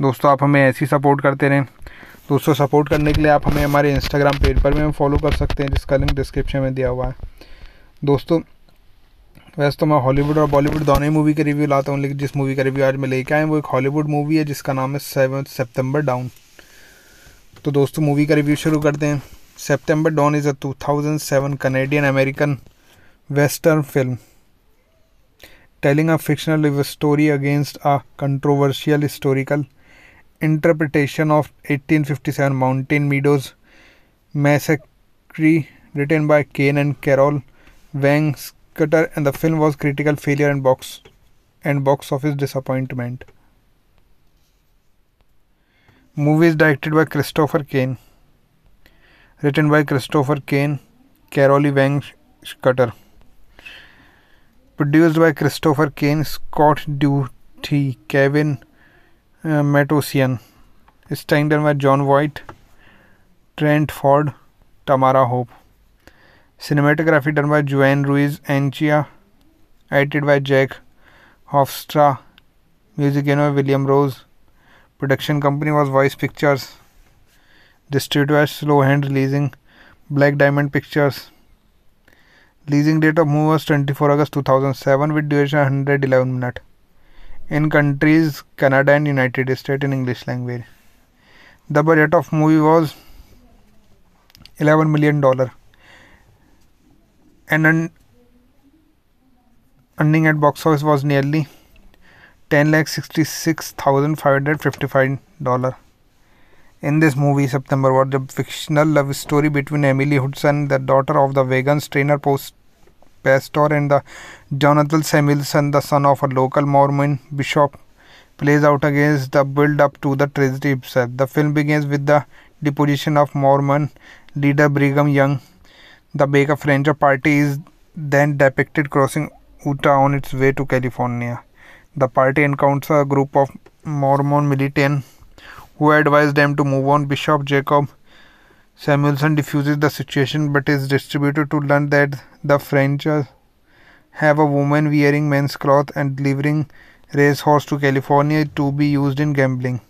दोस्तों, आप हमें ऐसी सपोर्ट करते रहें। दोस्तों सपोर्ट करने के लिए आप हमें हमारे इंस्टाग्राम पेज पर भी फॉलो कर सकते हैं, जिसका लिंक डिस्क्रिप्शन में दिया हुआ है। दोस्तों, वैसे तो मैं हॉलीवुड और बॉलीवुड दोनों ही मूवी के रिव्यू लाता हूँ, लेकिन जिस मूवी का रिव्यू आज मैं लेके आया वो एक हॉलीवुड मूवी है, जिसका नाम है सेवन सेप्टेम्बर डाउन तो दोस्तों मूवी का रिव्यू शुरू करते हैं। September Dawn is a 2007 Canadian American western film telling a fictional story against a controversial historical interpretation of 1857 Mountain Meadows Massacre written by Cain and Carole Whang Schutter and the film was critical failure and box and box office disappointment. Movie is directed by Christopher Cain. Written by Christopher Cain, Carolee Whang Schutter. Produced by Christopher Cain, Scott Duthie, Kevin uh, Matossian. Starring by Jon Voight, Trent Ford, Tamara Hope. Cinematography done by Juan Ruiz Anchia. Edited by Jack Hofstra. Music by William Rose. Production company was Voice Pictures. Distributor was Slowhand Releasing, Black Diamond Pictures. Leasing date of movie was 24 August 2007 with duration 111 minutes. In countries Canada and United States in English language. The budget of movie was 11 million dollar. And earning at box office was nearly 10 lakh 66,555 dollar. In this movie, September What, the fictional love story between Emily Hudson, the daughter of the vegan trainer post pastor, and the Jonathan Samuelson, the son of a local Mormon bishop, plays out against the build up to the tragedy itself. The film begins with the deposition of Mormon leader Brigham Young. The Baker Ranger party is then depicted crossing Utah on its way to California. The party encounters a group of Mormon militants who advised them to move on. Bishop Jacob Samuelson diffuses the situation but is distributed to learn that the French have a woman wearing men's clothes and delivering racehorse to California to be used in gambling.